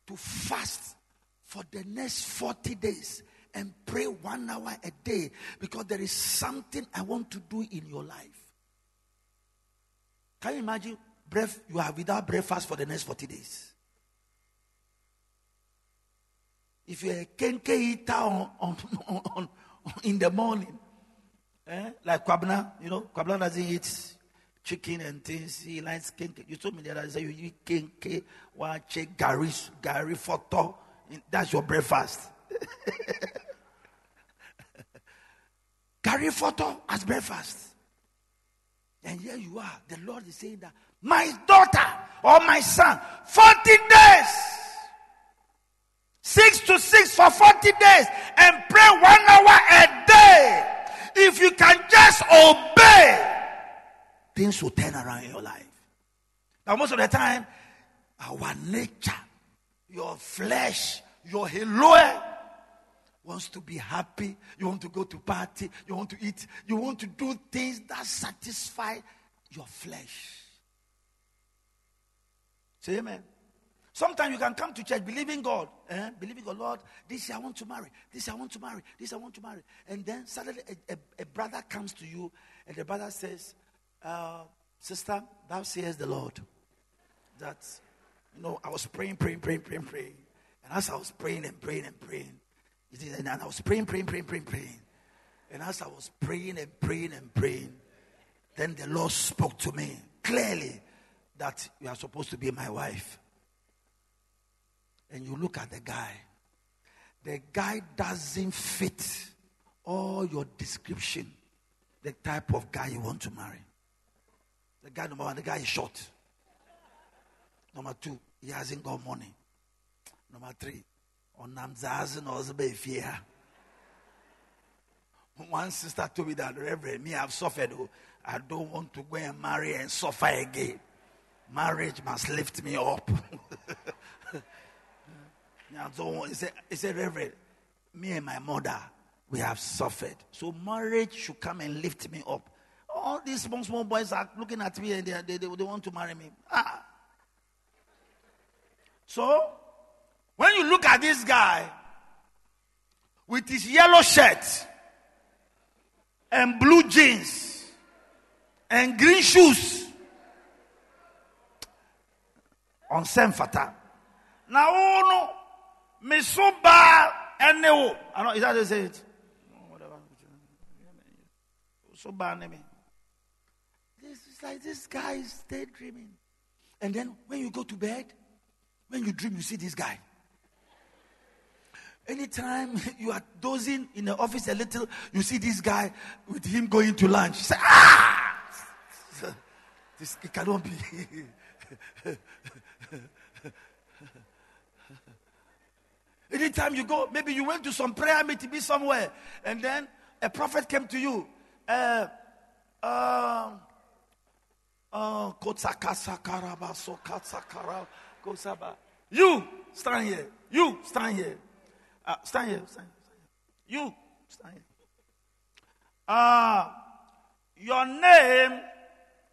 to fast for the next 40 days and pray one hour a day because there is something I want to do in your life. Can you imagine? Breath, you are without breakfast for the next 40 days. If you're a kenkey eater on, on, (laughs) on, on, in the morning, eh? like Kwabna, you know, Kwabna doesn't eat chicken and things. He likes kenkey. You told me the other day you eat kenkey, waakye, gari, gari foto. That's your breakfast. (laughs) gari foto as breakfast. And here you are. The Lord is saying that my daughter or my son, 40 days six to six for 40 days and pray one hour a day. If you can just obey, things will turn around in your life. Now, most of the time, our nature, your flesh, your hello wants to be happy. You want to go to party. You want to eat. You want to do things that satisfy your flesh. Say amen. Sometimes you can come to church believing God, eh? believing God, Lord, this I want to marry, this year I want to marry, this year I want to marry. And then suddenly a, a, a brother comes to you, and the brother says, uh, Sister, thou sayest the Lord. That, you know, I was praying, praying, praying, praying, praying. And as I was praying and praying and praying, and I was praying, praying, praying, praying, praying. And as I was praying and praying and praying, then the Lord spoke to me clearly that you are supposed to be my wife and you look at the guy, the guy doesn't fit all your description, the type of guy you want to marry. The guy, number one, the guy is short. Number two, he hasn't got money. Number three. One sister told me that, Reverend, me, I've suffered. Oh, I don't want to go and marry and suffer again. Marriage must lift me up. (laughs) Yeah, so he said, he said, Reverend, me and my mother, we have suffered. So marriage should come and lift me up. All these small, small boys are looking at me and they, they, they, they want to marry me. Ah. So, when you look at this guy with his yellow shirt and blue jeans and green shoes on Senfata. Now, oh no, so bad. I know, is that they say it? This is like this guy is daydreaming. And then when you go to bed, when you dream, you see this guy. Anytime (laughs) you are dozing in the office a little, you see this guy with him going to lunch. Say, ah! (laughs) This it cannot be. (laughs) Anytime you go, maybe you went to some prayer meeting, be somewhere, and then a prophet came to you. Uh, uh, you stand here. You stand here. Uh, stand here. Stand here. You stand here. Uh, your name,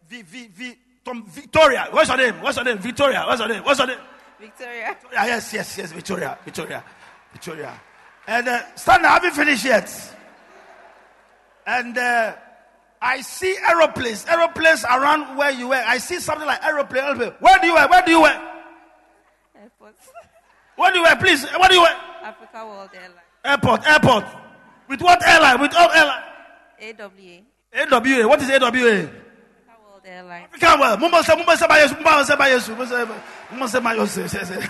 v, v, v, Tom, Victoria. What's your name? What's your name? Victoria. What's your name? What's your name?
Victoria.
Victoria. Yes, yes, yes. Victoria. Victoria. Victoria. And uh. I haven't finished yet. And uh, I see aeroplanes, aeroplanes around where you were. I see something like aeroplane, aeroplane. Where do you wear? Where do you wear?
Airport.
Where do you wear? Please. Where do you wear?
Africa World Airlines.
Airport. Airport. With what airline? With all airline?
AWA.
AWA. What is AWA? Se- se-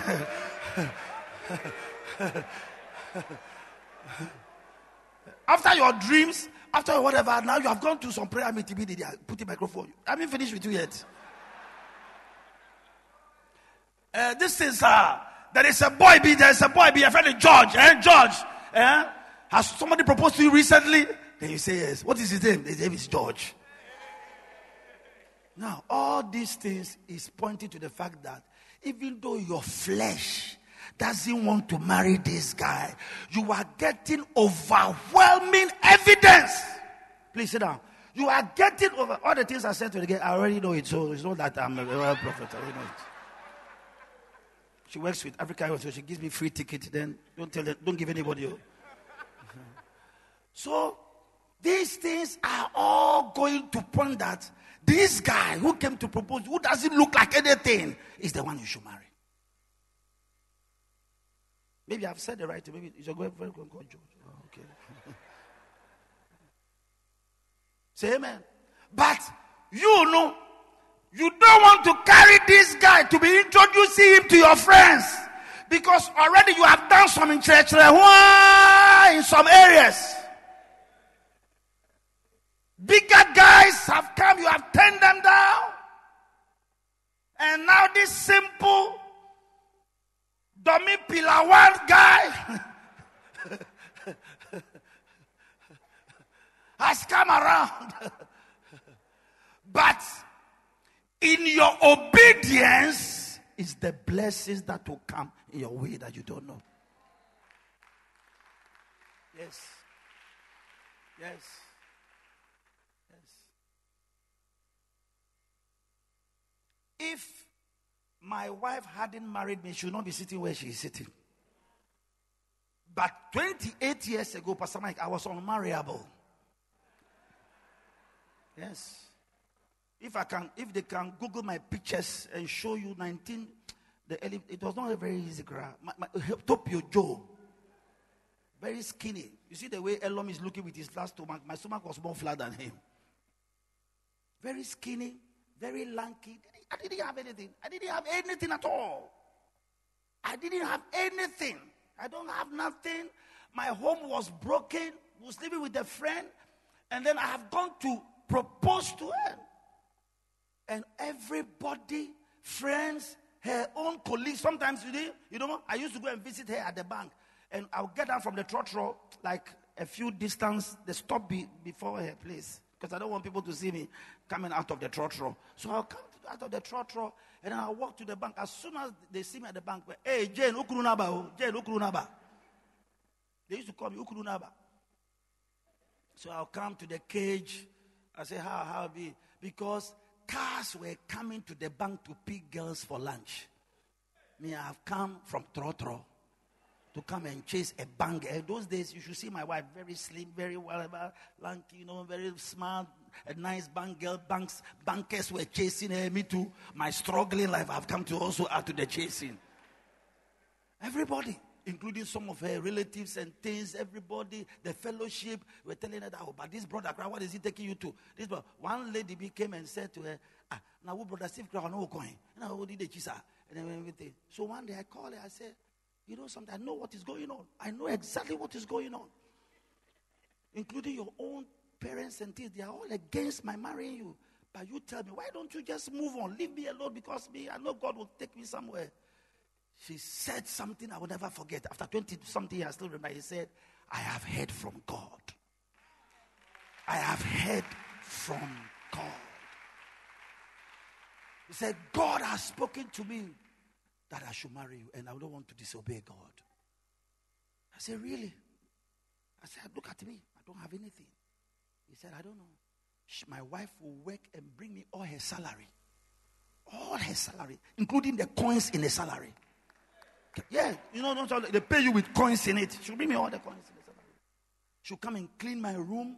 After your dreams, after whatever, now you have gone to some prayer meeting. There, put the microphone. I haven't finished with you yet. Uh, this is uh, there is a boy. Be there is a boy. Be a friend of George. Eh? George. Eh? Has somebody proposed to you recently? Then you say yes. What is his name? His name is George. Now, all these things is pointing to the fact that even though your flesh doesn't want to marry this guy, you are getting overwhelming evidence. Please sit down. You are getting over all the things I said to the girl. I already know it, so it's not that I'm a royal prophet. I already know it. She works with Africa, so she gives me free ticket. Then don't tell them, don't give anybody. oh. (laughs) So these things are all going to point that this guy who came to propose, who doesn't look like anything, is the one you should marry. Maybe I've said the right thing. Maybe it's a very very good God, George. Oh, okay. (laughs) Say amen. But you know, you don't want to carry this guy to be introducing him to your friends because already you have done some in church in some areas. Bigger guys have come, you have turned them down. And now this simple pillar one guy (laughs) has come around. but in your obedience is the blessings that will come in your way that you don't know. Yes. Yes. If my wife hadn't married me, she would not be sitting where she is sitting. But 28 years ago, Pastor Mike, I was unmarriable. Yes. If I can, if they can Google my pictures and show you 19, the early, it was not a very easy graph. My, my, top your jaw. Very skinny. You see the way Elom is looking with his flat stomach. My stomach was more flat than him. Very skinny, very lanky. I didn't have anything. I didn't have anything at all. I didn't have anything. I don't have nothing. My home was broken. Was living with a friend, and then I have gone to propose to her. And everybody, friends, her own colleagues. Sometimes you know, you know, I used to go and visit her at the bank, and I'll get down from the trotro like a few distance, the stop be, before her place. because I don't want people to see me coming out of the trotro. So I'll come out of the trotro and then I'll walk to the bank. As soon as they see me at the bank, hey, Jane, Ukurunaba, oh, Jane, Ukurunaba. They used to call me Ukurunaba. So I'll come to the cage. I say, how, how be? Because cars were coming to the bank to pick girls for lunch. Me, I've come from Trotro to come and chase a bank. In those days, you should see my wife, very slim, very well, lanky, you know, very smart, a nice bank girl. Banks, bankers were chasing her. Me too. My struggling life, I've come to also add to the chasing. Everybody including some of her relatives and things, everybody, the fellowship, were telling her that, oh, but this brother, what is he taking you to? This brother. One lady came and said to her, ah, now what brother Steve Crown, no going. Now what did they chisa? And everything. So one day I called her, I said, you know something, I know what is going on. I know exactly what is going on. Including your own parents and things, they are all against my marrying you. But you tell me, why don't you just move on? Leave me alone because me, I know God will take me somewhere she said something I will never forget. After 20 something years, I still remember. He said, I have heard from God. I have heard from God. He said, God has spoken to me that I should marry you, and I don't want to disobey God. I said, Really? I said, Look at me. I don't have anything. He said, I don't know. She, my wife will work and bring me all her salary. All her salary, including the coins in the salary. Yeah, you know, they pay you with coins in it. She'll bring me all the coins in the salary. She'll come and clean my room.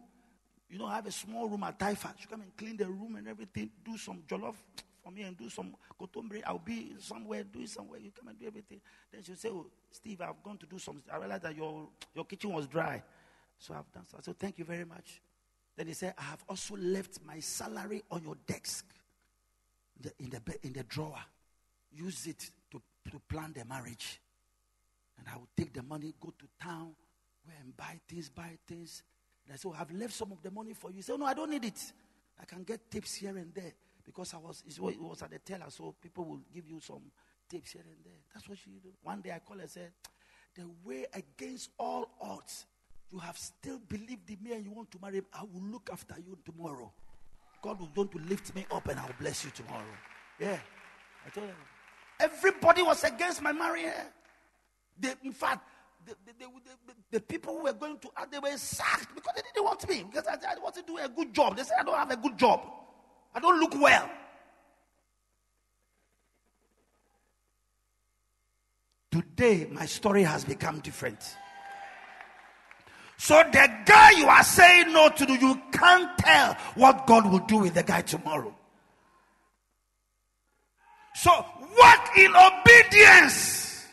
You know, I have a small room at Taifa. She'll come and clean the room and everything, do some jollof for me and do some kontomire. I'll be somewhere, doing somewhere. You come and do everything. Then she'll say, Oh, Steve, I've gone to do some. I realized that your, your kitchen was dry. So I've done so. I said, Thank you very much. Then he said, I have also left my salary on your desk in the, in the, in the drawer. Use it to to plan the marriage. And I will take the money, go to town, go and buy things, buy things. And I said, oh, I've left some of the money for you. He said, oh, no, I don't need it. I can get tips here and there because I was, it was at the teller, so people will give you some tips here and there. That's what she did. One day I called and said, the way against all odds, you have still believed in me and you want to marry, me, I will look after you tomorrow. God will going to lift me up and I will bless you tomorrow. Yeah. I told her. Everybody was against my marriage. In fact, the, the, the, the, people who were going to, they were sacked because they didn't want me. Because I, I want to do a good job. They said, I don't have a good job. I don't look well. Today, my story has become different. So the guy you are saying no to, do, you can't tell what God will do with the guy tomorrow. So walk in obedience.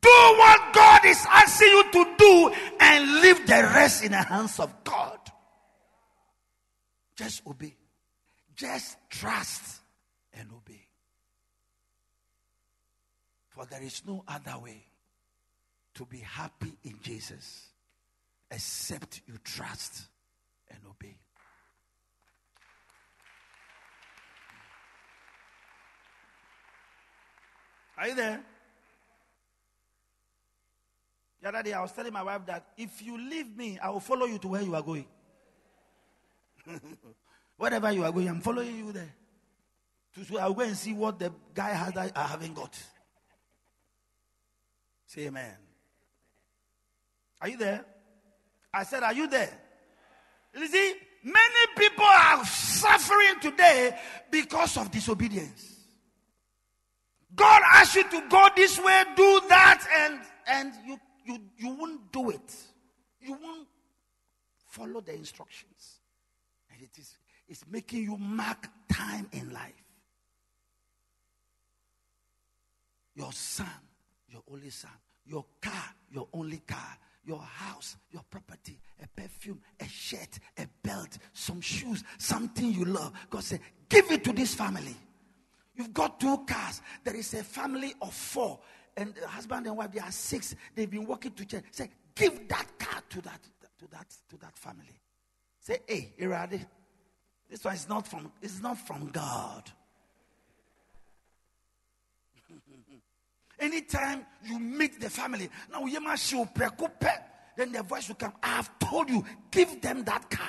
Do what God is asking you to do and leave the rest in the hands of God. Just obey. Just trust and obey. For there is no other way to be happy in Jesus except you trust and obey. Are you there? The other day, I was telling my wife that if you leave me, I will follow you to where you are going. (laughs) Wherever you are going, I'm following you there. So I'll go and see what the guy has that I haven't got. Say amen. Are you there? I said, Are you there? You see, many people are suffering today because of disobedience. God asks you to go this way, do that, and and you you you won't do it. You won't follow the instructions. And it is it's making you mark time in life. Your son, your only son, your car, your only car, your house, your property, a perfume, a shirt, a belt, some shoes, something you love. God said, give it to this family. You've got two cars. There is a family of four. And the husband and wife, they are six. They've been working to church. Say, give that car to that, to that, to that family. Say, hey, Iradi, this one is not from, it's not from God. Anytime you meet the family, now you must show then the voice will come. I have told you, give them that car.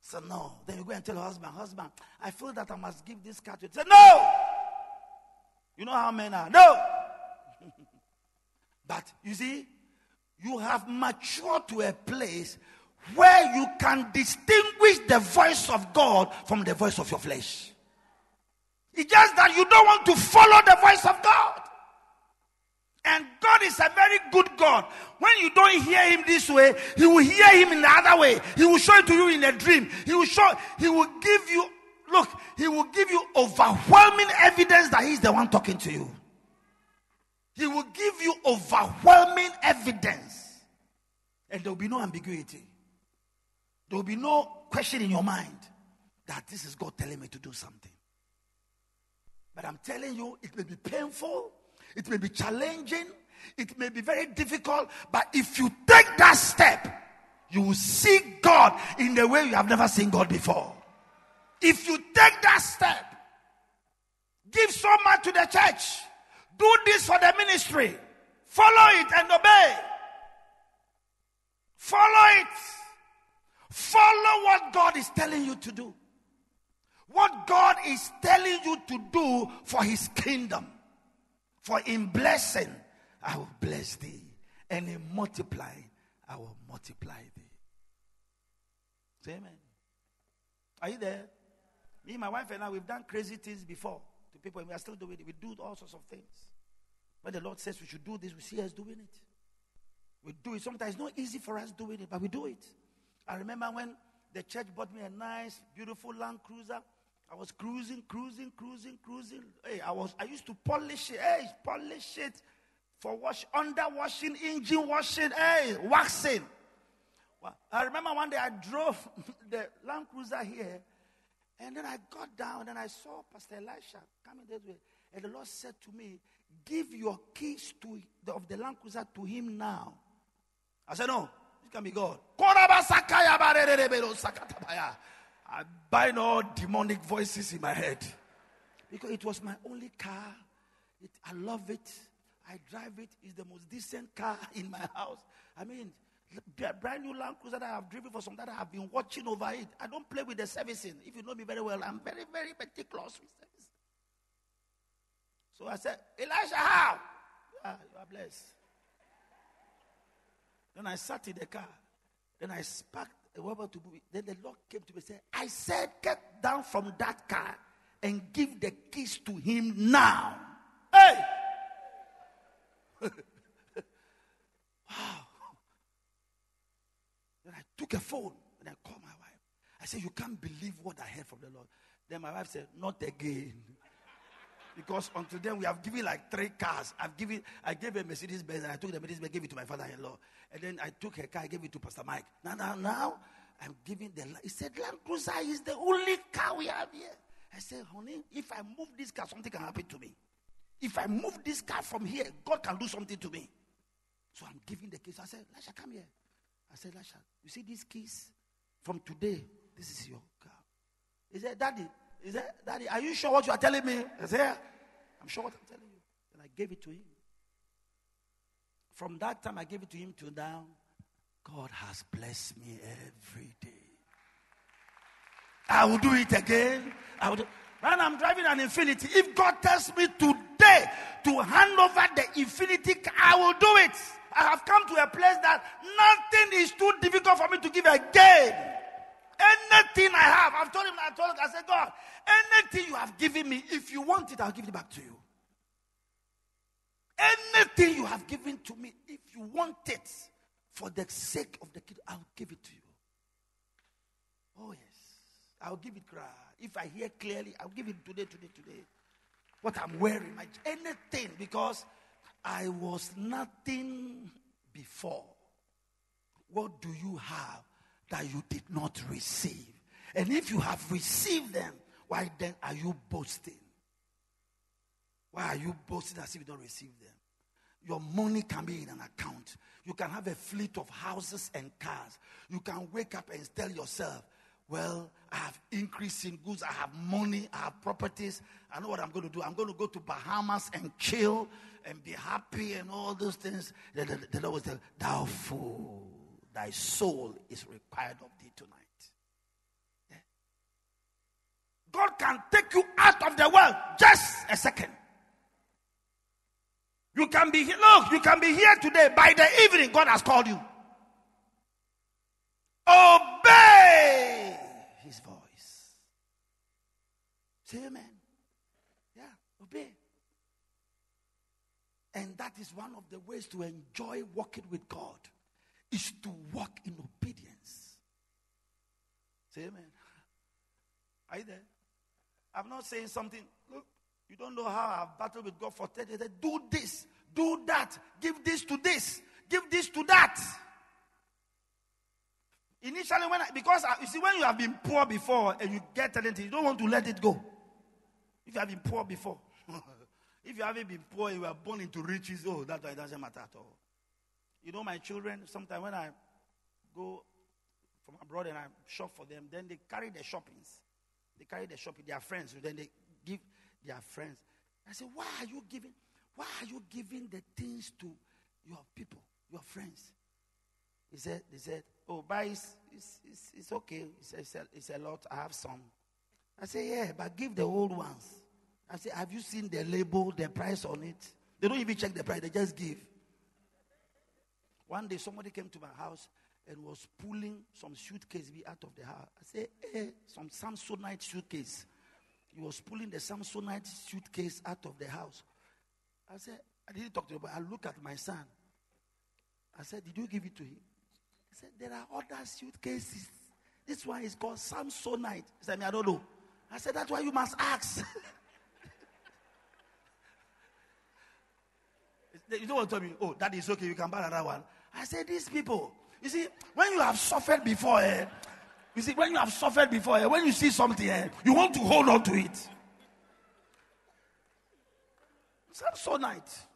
So no. Then you go and tell your husband, husband, I feel that I must give this car to you. Say no. You know how men are. No. (laughs) but you see, you have matured to a place where you can distinguish the voice of God from the voice of your flesh. It's just that you don't want to follow the voice of God. And God is a very good God. When you don't hear Him this way, He will hear Him in the other way. He will show it to you in a dream. He will show, He will give you, look, He will give you overwhelming evidence that He's the one talking to you. He will give you overwhelming evidence. And there will be no ambiguity. There will be no question in your mind that this is God telling me to do something. But I'm telling you, it may be painful, it may be challenging, it may be very difficult, but if you take that step, you will see God in the way you have never seen God before. If you take that step, give so much to the church, do this for the ministry, follow it and obey. Follow it. Follow what God is telling you to do. What God is telling you to do for his kingdom. For in blessing, I will bless thee. And in multiplying, I will multiply thee. Say amen. Are you there? Me, my wife, and I, we've done crazy things before to people, and we are still doing it. We do all sorts of things. When the Lord says we should do this, we see us doing it. We do it. Sometimes it's not easy for us doing it, but we do it. I remember when the church bought me a nice, beautiful Land Cruiser. I was cruising, cruising, cruising, cruising. Hey, I was I used to polish it. Hey, polish it for wash, under washing, engine washing, hey, waxing. Well, I remember one day I drove (laughs) the Land Cruiser here, and then I got down and I saw Pastor Elisha coming this way, and the Lord said to me, "Give your keys to the, of the Land Cruiser to him now." I said, "No, it can be God." I bind all demonic voices in my head. Because it was my only car. It, I love it. I drive it. It's the most decent car (laughs) in my house. I mean, brand new Land Cruiser that I have driven for some that I have been watching over it. I don't play with the servicing. If you know me very well, I'm very, very meticulous with servicing. So I said, Elisha, how? Yeah, you are blessed. Then I sat in the car. Then I sparked a wobble to move. Then the Lord came to me and said, I said, get down from that car and give the keys to him now. Hey! (laughs) wow. Then I took a phone and I called my wife. I said, You can't believe what I heard from the Lord. Then my wife said, Not again. Because until then we have given like three cars. I've given I gave a Mercedes Benz and I took the Mercedes Benz, gave it to my father-in-law. And then I took her car, I gave it to Pastor Mike. Now, now, now, I'm giving the he said, Land Cruiser is the only car we have here. I said, honey, if I move this car, something can happen to me. If I move this car from here, God can do something to me. So I'm giving the keys. I said, Lasha, come here. I said, Lasha, you see these keys? From today, this is your car. He said, Daddy, he said, Daddy, are you sure what you are telling me? I said, I'm sure what I'm telling you. And I gave it to him. From that time I gave it to him to now, God has blessed me every day. I will do it again. I will do, when I'm driving an Infiniti, if God tells me today to hand over the Infiniti, I will do it. I have come to a place that nothing is too difficult for me to give again. Anything I have, I've told him, I told him, I said, God, anything you have given me, if you want it, I'll give it back to you. Anything you have given to me, if you want it for the sake of the kid, I'll give it to you. Oh, yes. I'll give it. If I hear clearly, I'll give it today, today, today. What I'm wearing, my, anything, because I was nothing before. What do you have that you did not receive? And if you have received them, why then are you boasting? Why are you boasting as if you don't receive them? Your money can be in an account. You can have a fleet of houses and cars. You can wake up and tell yourself, well, I have increase in goods, I have money, I have properties. I know what I'm going to do. I'm going to go to Bahamas and chill and be happy and all those things. The, the, the Lord was Thou fool, thy soul is required of thee tonight. Yeah. God can take you out of the world just a second. You can be. Look, you can be here today. By the evening, God has called you. Obey his voice. Say amen. Yeah, obey. And that is one of the ways to enjoy walking with God is to walk in obedience. Say amen. Are you there? I'm not saying something. Look, you don't know how I've battled with God for 30 years. Do this, do that, give this to this, give this to that. Initially, when I, because I, you see, when you have been poor before and you get talented, you don't want to let it go. If you have been poor before, (laughs) if you haven't been poor, you were born into riches. Oh, that doesn't matter at all. You know, my children. Sometimes when I go from abroad and I shop for them, then they carry their shoppings. They carry their shopping. Their friends. Then they give their friends. I say, why are you giving? Why are you giving the things to your people, your friends? He said, they said, oh, buy it's, it's, it's, okay. He said, it's a, it's a lot. I have some. I say, yeah, but give the old ones. I say, have you seen the label, the price on it? They don't even check the price. They just give. One day, somebody came to my house and was pulling some suitcase out of the house. I said, hey, some Samsonite suitcase. He was pulling the Samsonite suitcase out of the house. I said, I didn't talk to him, but I look at my son. I said, Did you give it to him? He said, There are other suitcases. This one is called Samsonite. He said, I don't know. I said, That's why you must ask. (laughs) you don't want to tell me, Oh, that is okay. You can buy another one. I said, These people, you see, when you have suffered before, eh, you see, when you have suffered before, eh, when you see something, eh, you want to hold on to it. Samsonite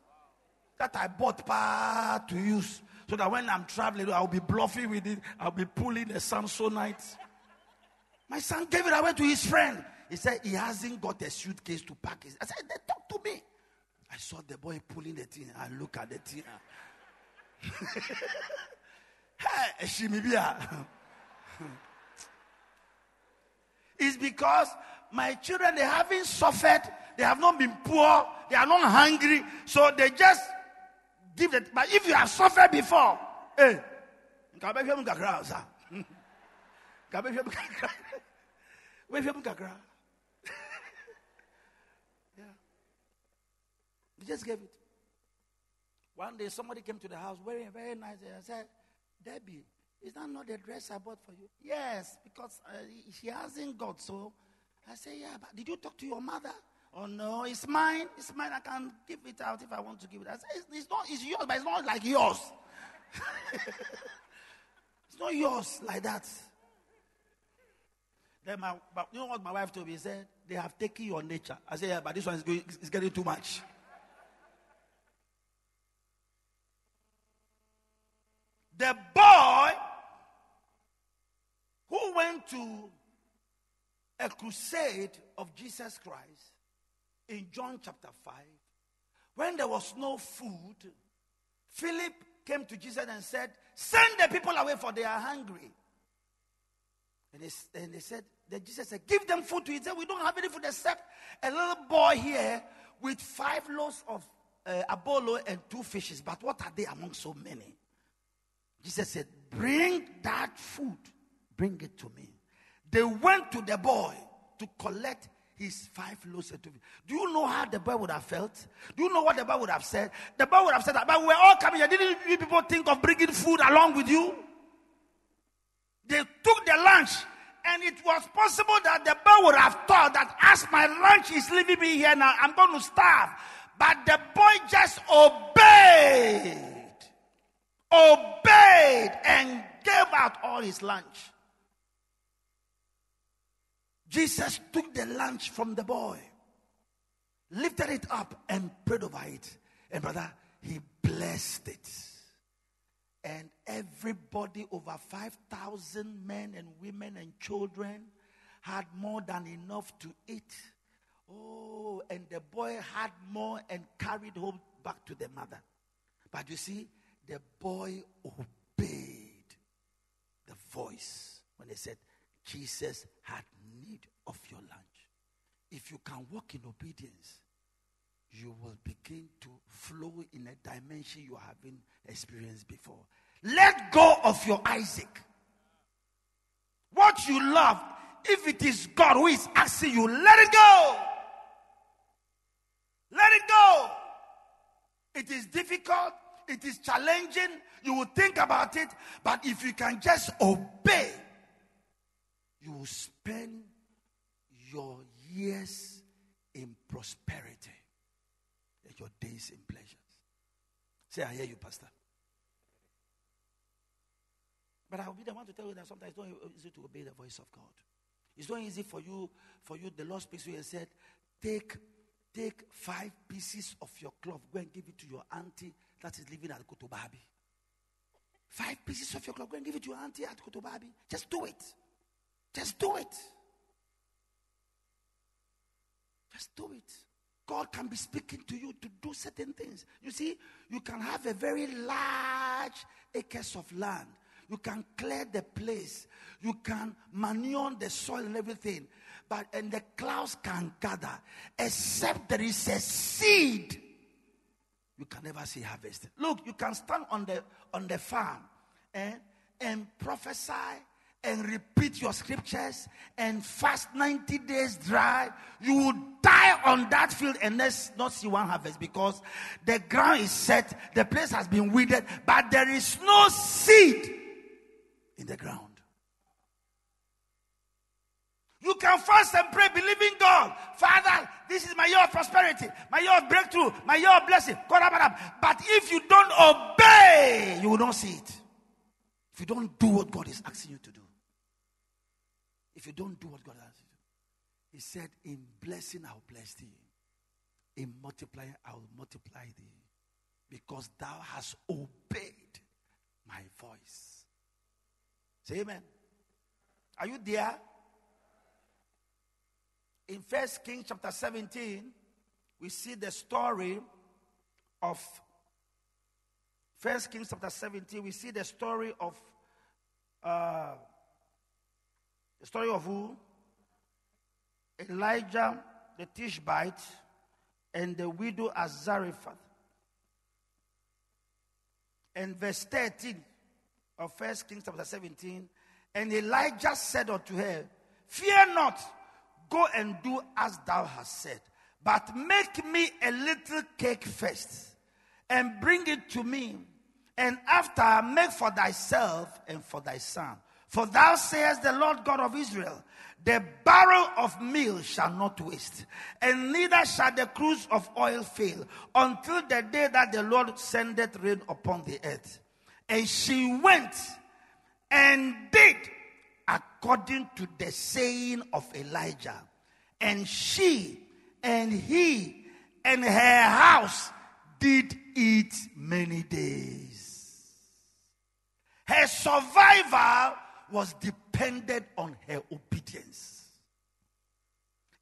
that I bought pa to use so that when I'm traveling, I'll be bluffing with it. I'll be pulling the Samsonite. My son gave it away to his friend. He said he hasn't got a suitcase to pack it. I said, they talk to me. I saw the boy pulling the thing. I look at the thing. It's because my children, they haven't suffered. They have not been poor. They are not hungry. So they just give it. But if you have suffered before, hey, (laughs) yeah. You just gave it. One day somebody came to the house wearing a very nice I said, Debbie, is that not the dress I bought for you? Yes, because uh, she hasn't got so. I said, Yeah, but did you talk to your mother? Oh no, it's mine. It's mine. I can give it out if I want to give it. I said, it's, it's not. It's yours, but it's not like yours. (laughs) it's not yours like that. Then my, but you know what my wife told me? He said, they have taken your nature. I said, yeah, but this one is, going, is getting too much. The boy who went to a crusade of Jesus Christ in John chapter 5, when there was no food, Philip came to Jesus and said, Send the people away for they are hungry. And they, and they said, that Jesus said, Give them food to eat. He said, We don't have any food except a little boy here with five loaves of uh, abolo and two fishes. But what are they among so many? Jesus said, Bring that food, bring it to me. They went to the boy to collect his five loaves and two fish. Do you know how the boy would have felt? Do you know what the boy would have said? The boy would have said, But we're all coming here. Didn't you people think of bringing food along with you? They took the lunch, and it was possible that the boy would have thought that as my lunch is leaving me here now, I'm going to starve. But the boy just obeyed, obeyed, and gave out all his lunch. Jesus took the lunch from the boy, lifted it up, and prayed over it. And brother, he blessed it. and everybody over 5,000 men and women and children had more than enough to eat. Oh, and the boy had more and carried home back to the mother. But you see, the boy obeyed the voice when they said, Jesus had need of your lunch. If you can walk in obedience, you will begin to flow in a dimension you haven't experienced before. Let go of your Isaac. What you love, if it is God who is asking you, let it go. Let it go. It is difficult, it is challenging. You will think about it, but if you can just obey, you will spend your years in prosperity and your days in pleasures. Say, I hear you, Pastor. But I'll be the one to tell you that sometimes it's not easy to obey the voice of God. It's not easy for you, for you, the Lord speaks to you and said, take, take five pieces of your cloth, go and give it to your auntie that is living at Kotobabi. Five pieces of your cloth, go and give it to your auntie at Kotobabi. Just do it. Just do it. Just do it. God can be speaking to you to do certain things. You see, you can have a very large acres of land. You can clear the place. You can manure the soil and everything. But and the clouds can gather. Except there is a seed. You can never see harvest. Look, you can stand on the on the farm and, and prophesy and repeat your scriptures and fast 90 days dry, you will die on that field and not see one harvest because the ground is set, the place has been weeded, but there is no seed in the ground. You can fast and pray, believing God. Father, this is my year of prosperity, my year of breakthrough, my year of blessing. But if you don't obey, you will not see it. If you don't do what God is asking you to do if you don't do what God has you to do. He said, In blessing, I'll bless thee. In multiplying, I'll multiply thee. Because thou hast obeyed my voice. Say amen. Are you there? In First Kings chapter 17, we see the story of First Kings chapter 17, we see the story of uh, the story of who? Elijah the Tishbite and the widow Zarephath. And verse 13 of 1 Kings chapter 17. And Elijah said unto her, Fear not, go and do as thou hast said, but make me a little cake first, and bring it to me, and after make for thyself and for thy son. For thou sayest the Lord God of Israel, the barrel of meal shall not waste, and neither shall the cruse of oil fail, until the day that the Lord sendeth rain upon the earth. And she went and did according to the saying of Elijah. And she and he and her house did eat many days. Her survival was dependent on her obedience.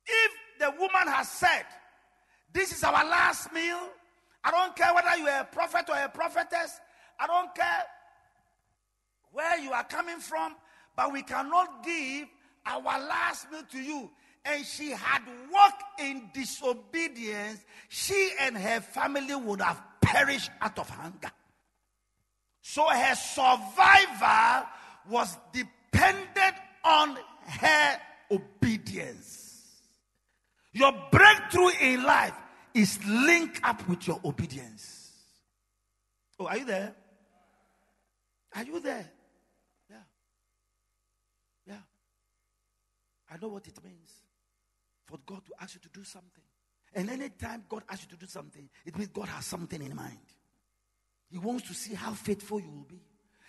If the woman has said, This is our last meal, I don't care whether you are a prophet or a prophetess, I don't care where you are coming from, but we cannot give our last meal to you. And she had walked in disobedience, she and her family would have perished out of hunger. So her survival was dependent on her obedience. Your breakthrough in life is linked up with your obedience. Oh, are you there? Are you there? Yeah. Yeah. I know what it means for God to ask you to do something. And anytime God asks you to do something, it means God has something in mind. He wants to see how faithful you will be.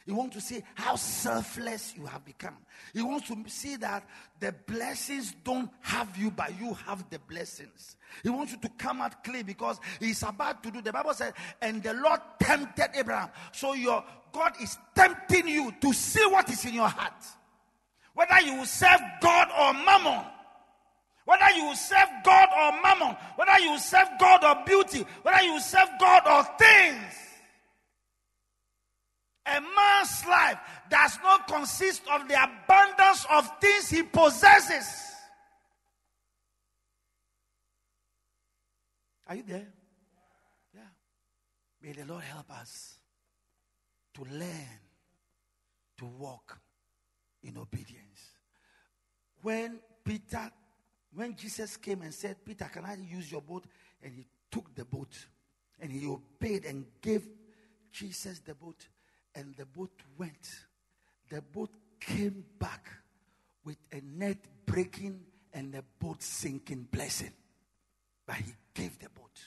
He wants to see how selfless you have become. He wants to see that the blessings don't have you, but you have the blessings. He wants you to come out clean because he's about to do. The Bible says, and the Lord tempted Abraham. So your God is tempting you to see what is in your heart. Whether you serve God or mammon. Whether you serve God or mammon. Whether you serve God or beauty. Whether you serve God or things. A man's life does not consist of the abundance of things he possesses. Are you there? Yeah. May the Lord help us to learn to walk in obedience. When Peter, when Jesus came and said, Peter, can I use your boat? And he took the boat and he obeyed and gave Jesus the boat and the boat went. The boat came back with a net breaking and a boat sinking blessing. But he gave the boat.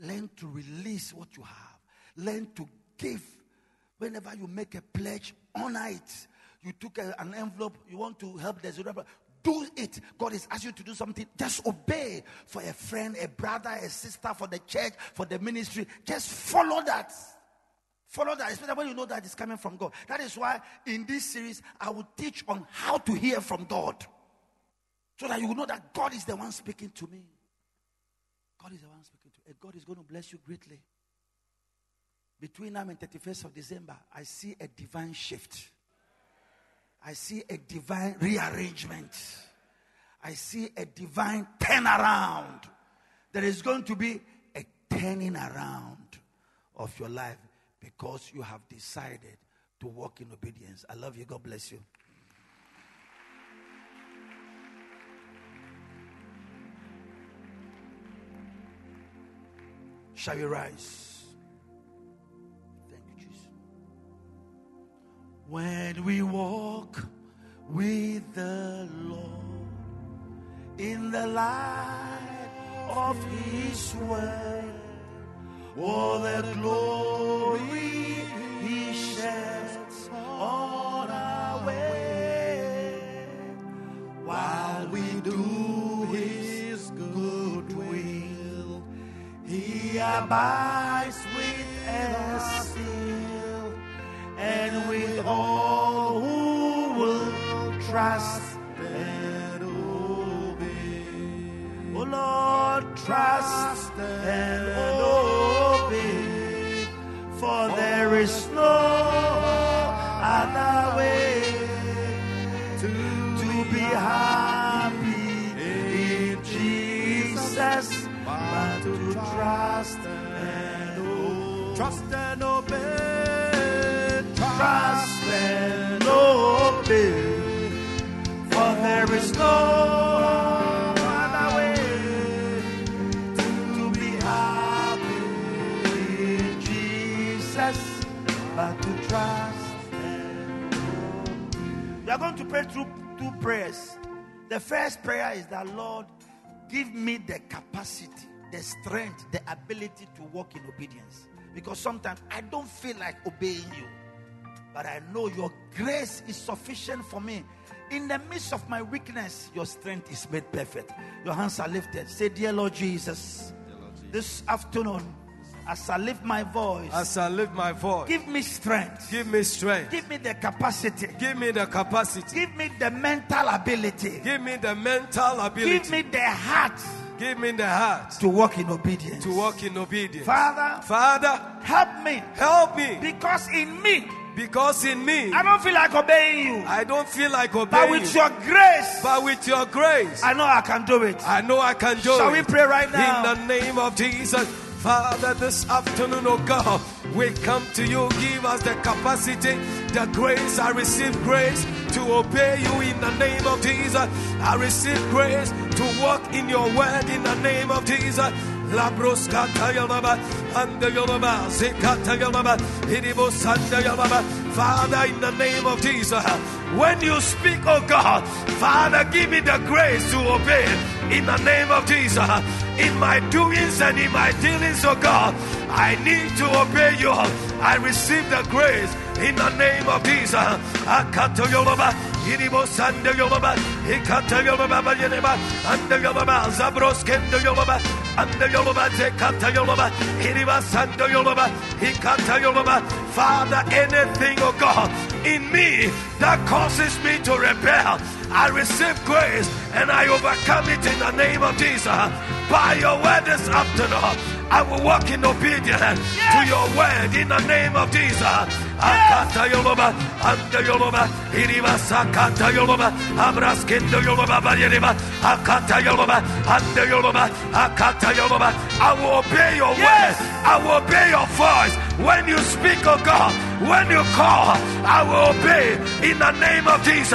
Learn to release what you have. Learn to give. Whenever you make a pledge, honor it. You took a, an envelope, you want to help the zero. Do it. God is asking you to do something. Just obey for a friend, a brother, a sister, for the church, for the ministry. Just follow that. Follow that, especially when you know that it's coming from God. That is why in this series, I will teach on how to hear from God. So that you will know that God is the one speaking to me. God is the one speaking to me. And God is going to bless you greatly. Between now and 31st of December, I see a divine shift. I see a divine rearrangement. I see a divine turnaround. There is going to be a turning around of your life because you have decided to walk in obedience. I love you. God bless you. Shall we rise? When we walk with the Lord in the light of His word Oh, the glory he sheds on our way while we do his good will. He abides with us and with all who will trust and obey. Oh Lord, trust and obey for there is no other way to, to be happy in Jesus but to trust and obey. Trust and obey. We are going to pray through two prayers. The first prayer is that Lord, give me the capacity, the strength, the ability to walk in obedience. Because sometimes I don't feel like obeying you, but I know your grace is sufficient for me. In the midst of my weakness, your strength is made perfect. Your hands are lifted. Say, Dear Lord Jesus, Dear Lord Jesus. this afternoon, as I lift my voice.
As I lift my voice.
Give me strength.
Give me strength.
Give me the capacity.
Give me the capacity.
Give me the mental ability.
Give me the mental ability.
Give me the heart.
Give me the heart
to walk in obedience.
To walk in obedience.
Father,
Father,
help me.
Help me.
Because in me,
because in me,
I don't feel like obeying you.
I don't feel like obeying
But with your grace,
but with your grace,
I know I can do it.
I know I can do
Shall
it.
Shall we pray right now?
In the name of Jesus. Father, this afternoon, oh God, we come to you. Give us the capacity, the grace. I receive grace to obey you in the name of Jesus. I receive grace to walk in your word in the name of Jesus. And the. Father, in the name of Jesus, when you speak, oh God, Father, give me the grace to obey in the name of Jesus. In my doings and in my dealings, oh God, I need to obey you. I receive the grace in the name of Jesus. Iribo sande yoloba, ikata yoloba, bayeleba, ande yoloba, zabroskendo yoloba, ande yoloba, zekata yoloba, iriba sando yoloba, ikata yoloba. Father, anything, oh God, in me that causes me to rebel, I receive grace and I overcome it in the name of Jesus. By your word this afternoon, I will walk in obedience yes. to your word in the name of Jesus. Akata yoloba, anda yoloba, iriba sakata yoloba, abraskendo yoloba, bayeriba, akata yoloba, anda yoloba, akata yoloba. I will obey your yes. word. I will obey your voice. When you speak, oh God, when you call, I will obey in the name of Jesus.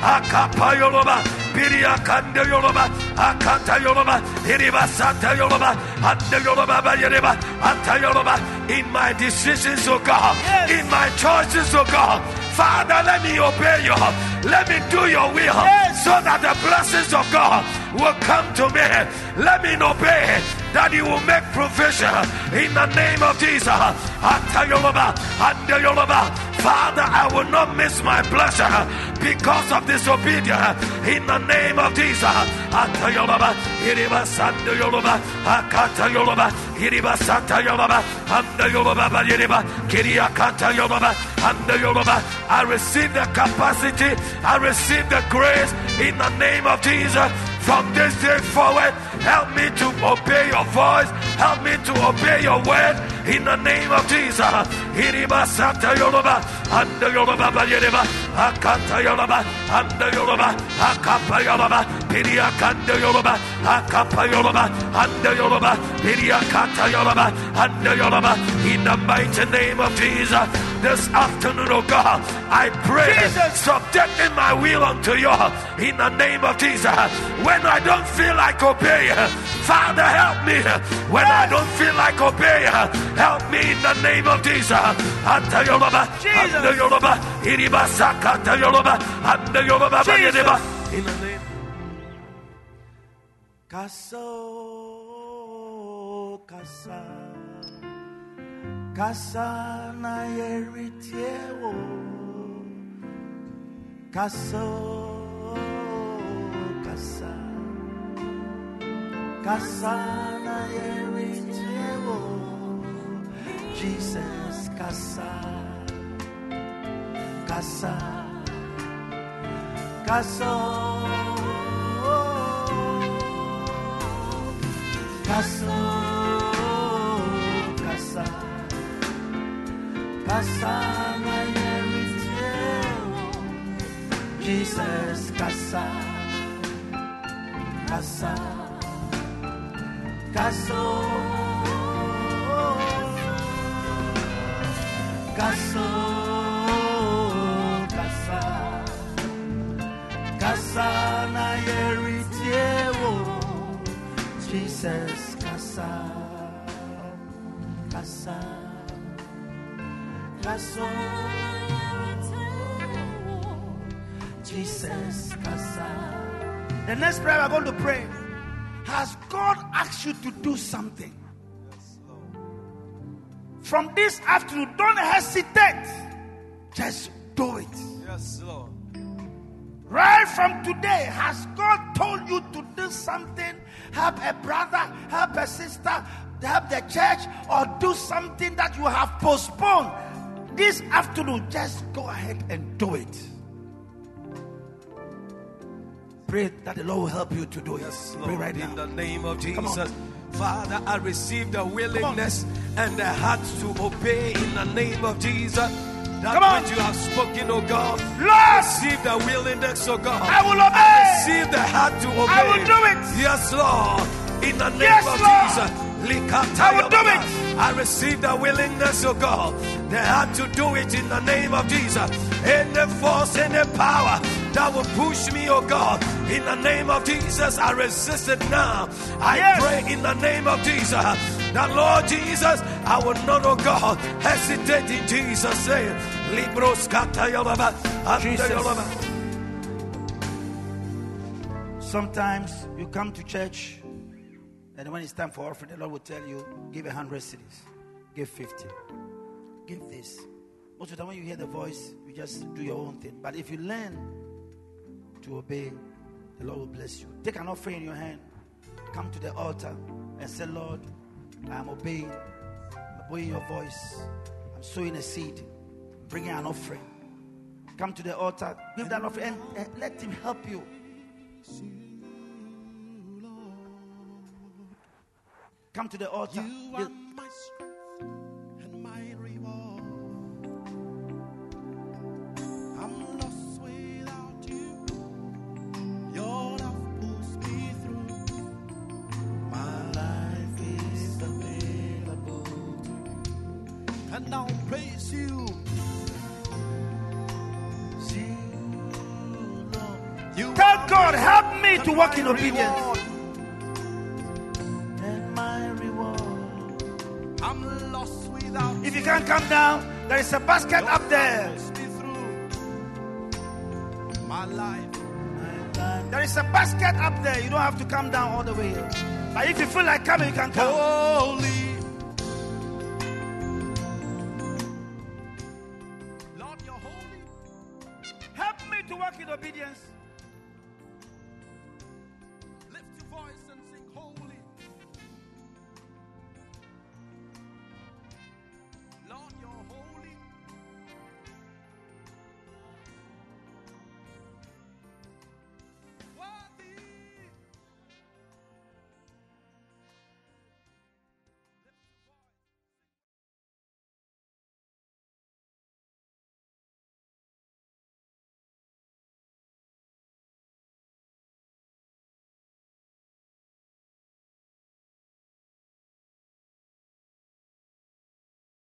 Akapa yoloba, Biria kande yoloba, akata yoloba, iriba sata yoloba, ande yoloba bayeriba, anta yoloba. In my decisions, oh God, in my choices, oh God, Father, let me obey you. Let me do your will yes. so that the blessings of God will come to me. Let me obey that you will make provision in the name of Jesus. Father, I will not miss my blessing because of disobedience in the name of Jesus. Atayolaba, I receive the capacity, I receive the grace in the name of Jesus from this day forward. Help me to obey your voice. Help me to obey your word in the name of Jesus. Hiriba Santa Yoruba, and the Yoruba Bayereba, Akata Yoruba, and the Yoruba, Akapa Yoruba, Piria Kanda Yoruba, Akapa Yoruba, and the Yoruba, Piria Kata Yoruba, and the Yoruba, in the mighty name of Jesus. This afternoon, oh God, I pray, Jesus. subjecting my will unto you in the name of Jesus. When I don't feel like obeying, Father, help me. When I don't feel like obeying, help me in the name of Jesus. Anta Yoruba, Anta Yoruba, Iriba Sakata Yoruba, Anta Yoruba, in the name. Caso, casa, casa na yeritieo, caso, casa. Kasana Yeritewo Jesus Kasa. Kasa. Kaso Kaso Kasa. Kasana Yeritewo Jesus Kasa. Kasa Caso, caso, casa, casa na yeritiewo, Jesus casa, casa, caso, Jesus casa. The next prayer we're going to pray. Has God asked you to do something? From this afternoon, don't hesitate. Just do it. Yes, Lord. Right from today, has God told you to do something? Help a brother, help a sister, help the church, or do something that you have postponed. This afternoon, just go ahead and do it. Pray that the Lord will help you to do it. Yes, Lord, Pray right in now. the name of Jesus. Father, I receive the willingness and the heart to obey in the name of Jesus. That Come on. which you have spoken, oh God. Lord, receive the willingness, oh God. I will obey. I receive the heart to obey. I will do it. Yes, Lord. In the name yes, of Lord. Jesus. I will do it. I receive the willingness of God. The heart to do it in the name of Jesus. Any force, any power that will push me, oh God. In the name of Jesus, I resist it now. I
Yes.
pray in the name of Jesus that Lord Jesus, I will not, oh God, hesitate in Jesus' name. Libros.
Sometimes you come to church, and when it's time for offering, the Lord will tell you, give a hundred cedis, give 50, give this. Most of the time, when you hear the voice, you just do your own thing. But if you learn to obey, the Lord will bless you. Take an offering in your hand, come to the altar, and say, Lord, I am obeying, I'm obeying your voice. I'm sowing a seed, bringing an offering. Come to the altar, give that offering, and, and let Him help you. Come to the altar.
You to
walk in obedience. And my reward.
I'm lost without
If you can't come down, there is a basket up there.
Pulls me through. My life.
There is a basket up there. You don't have to come down all the way. But if you feel like coming, you can come.
Holy. Lord, you're holy.
Help me to walk in obedience.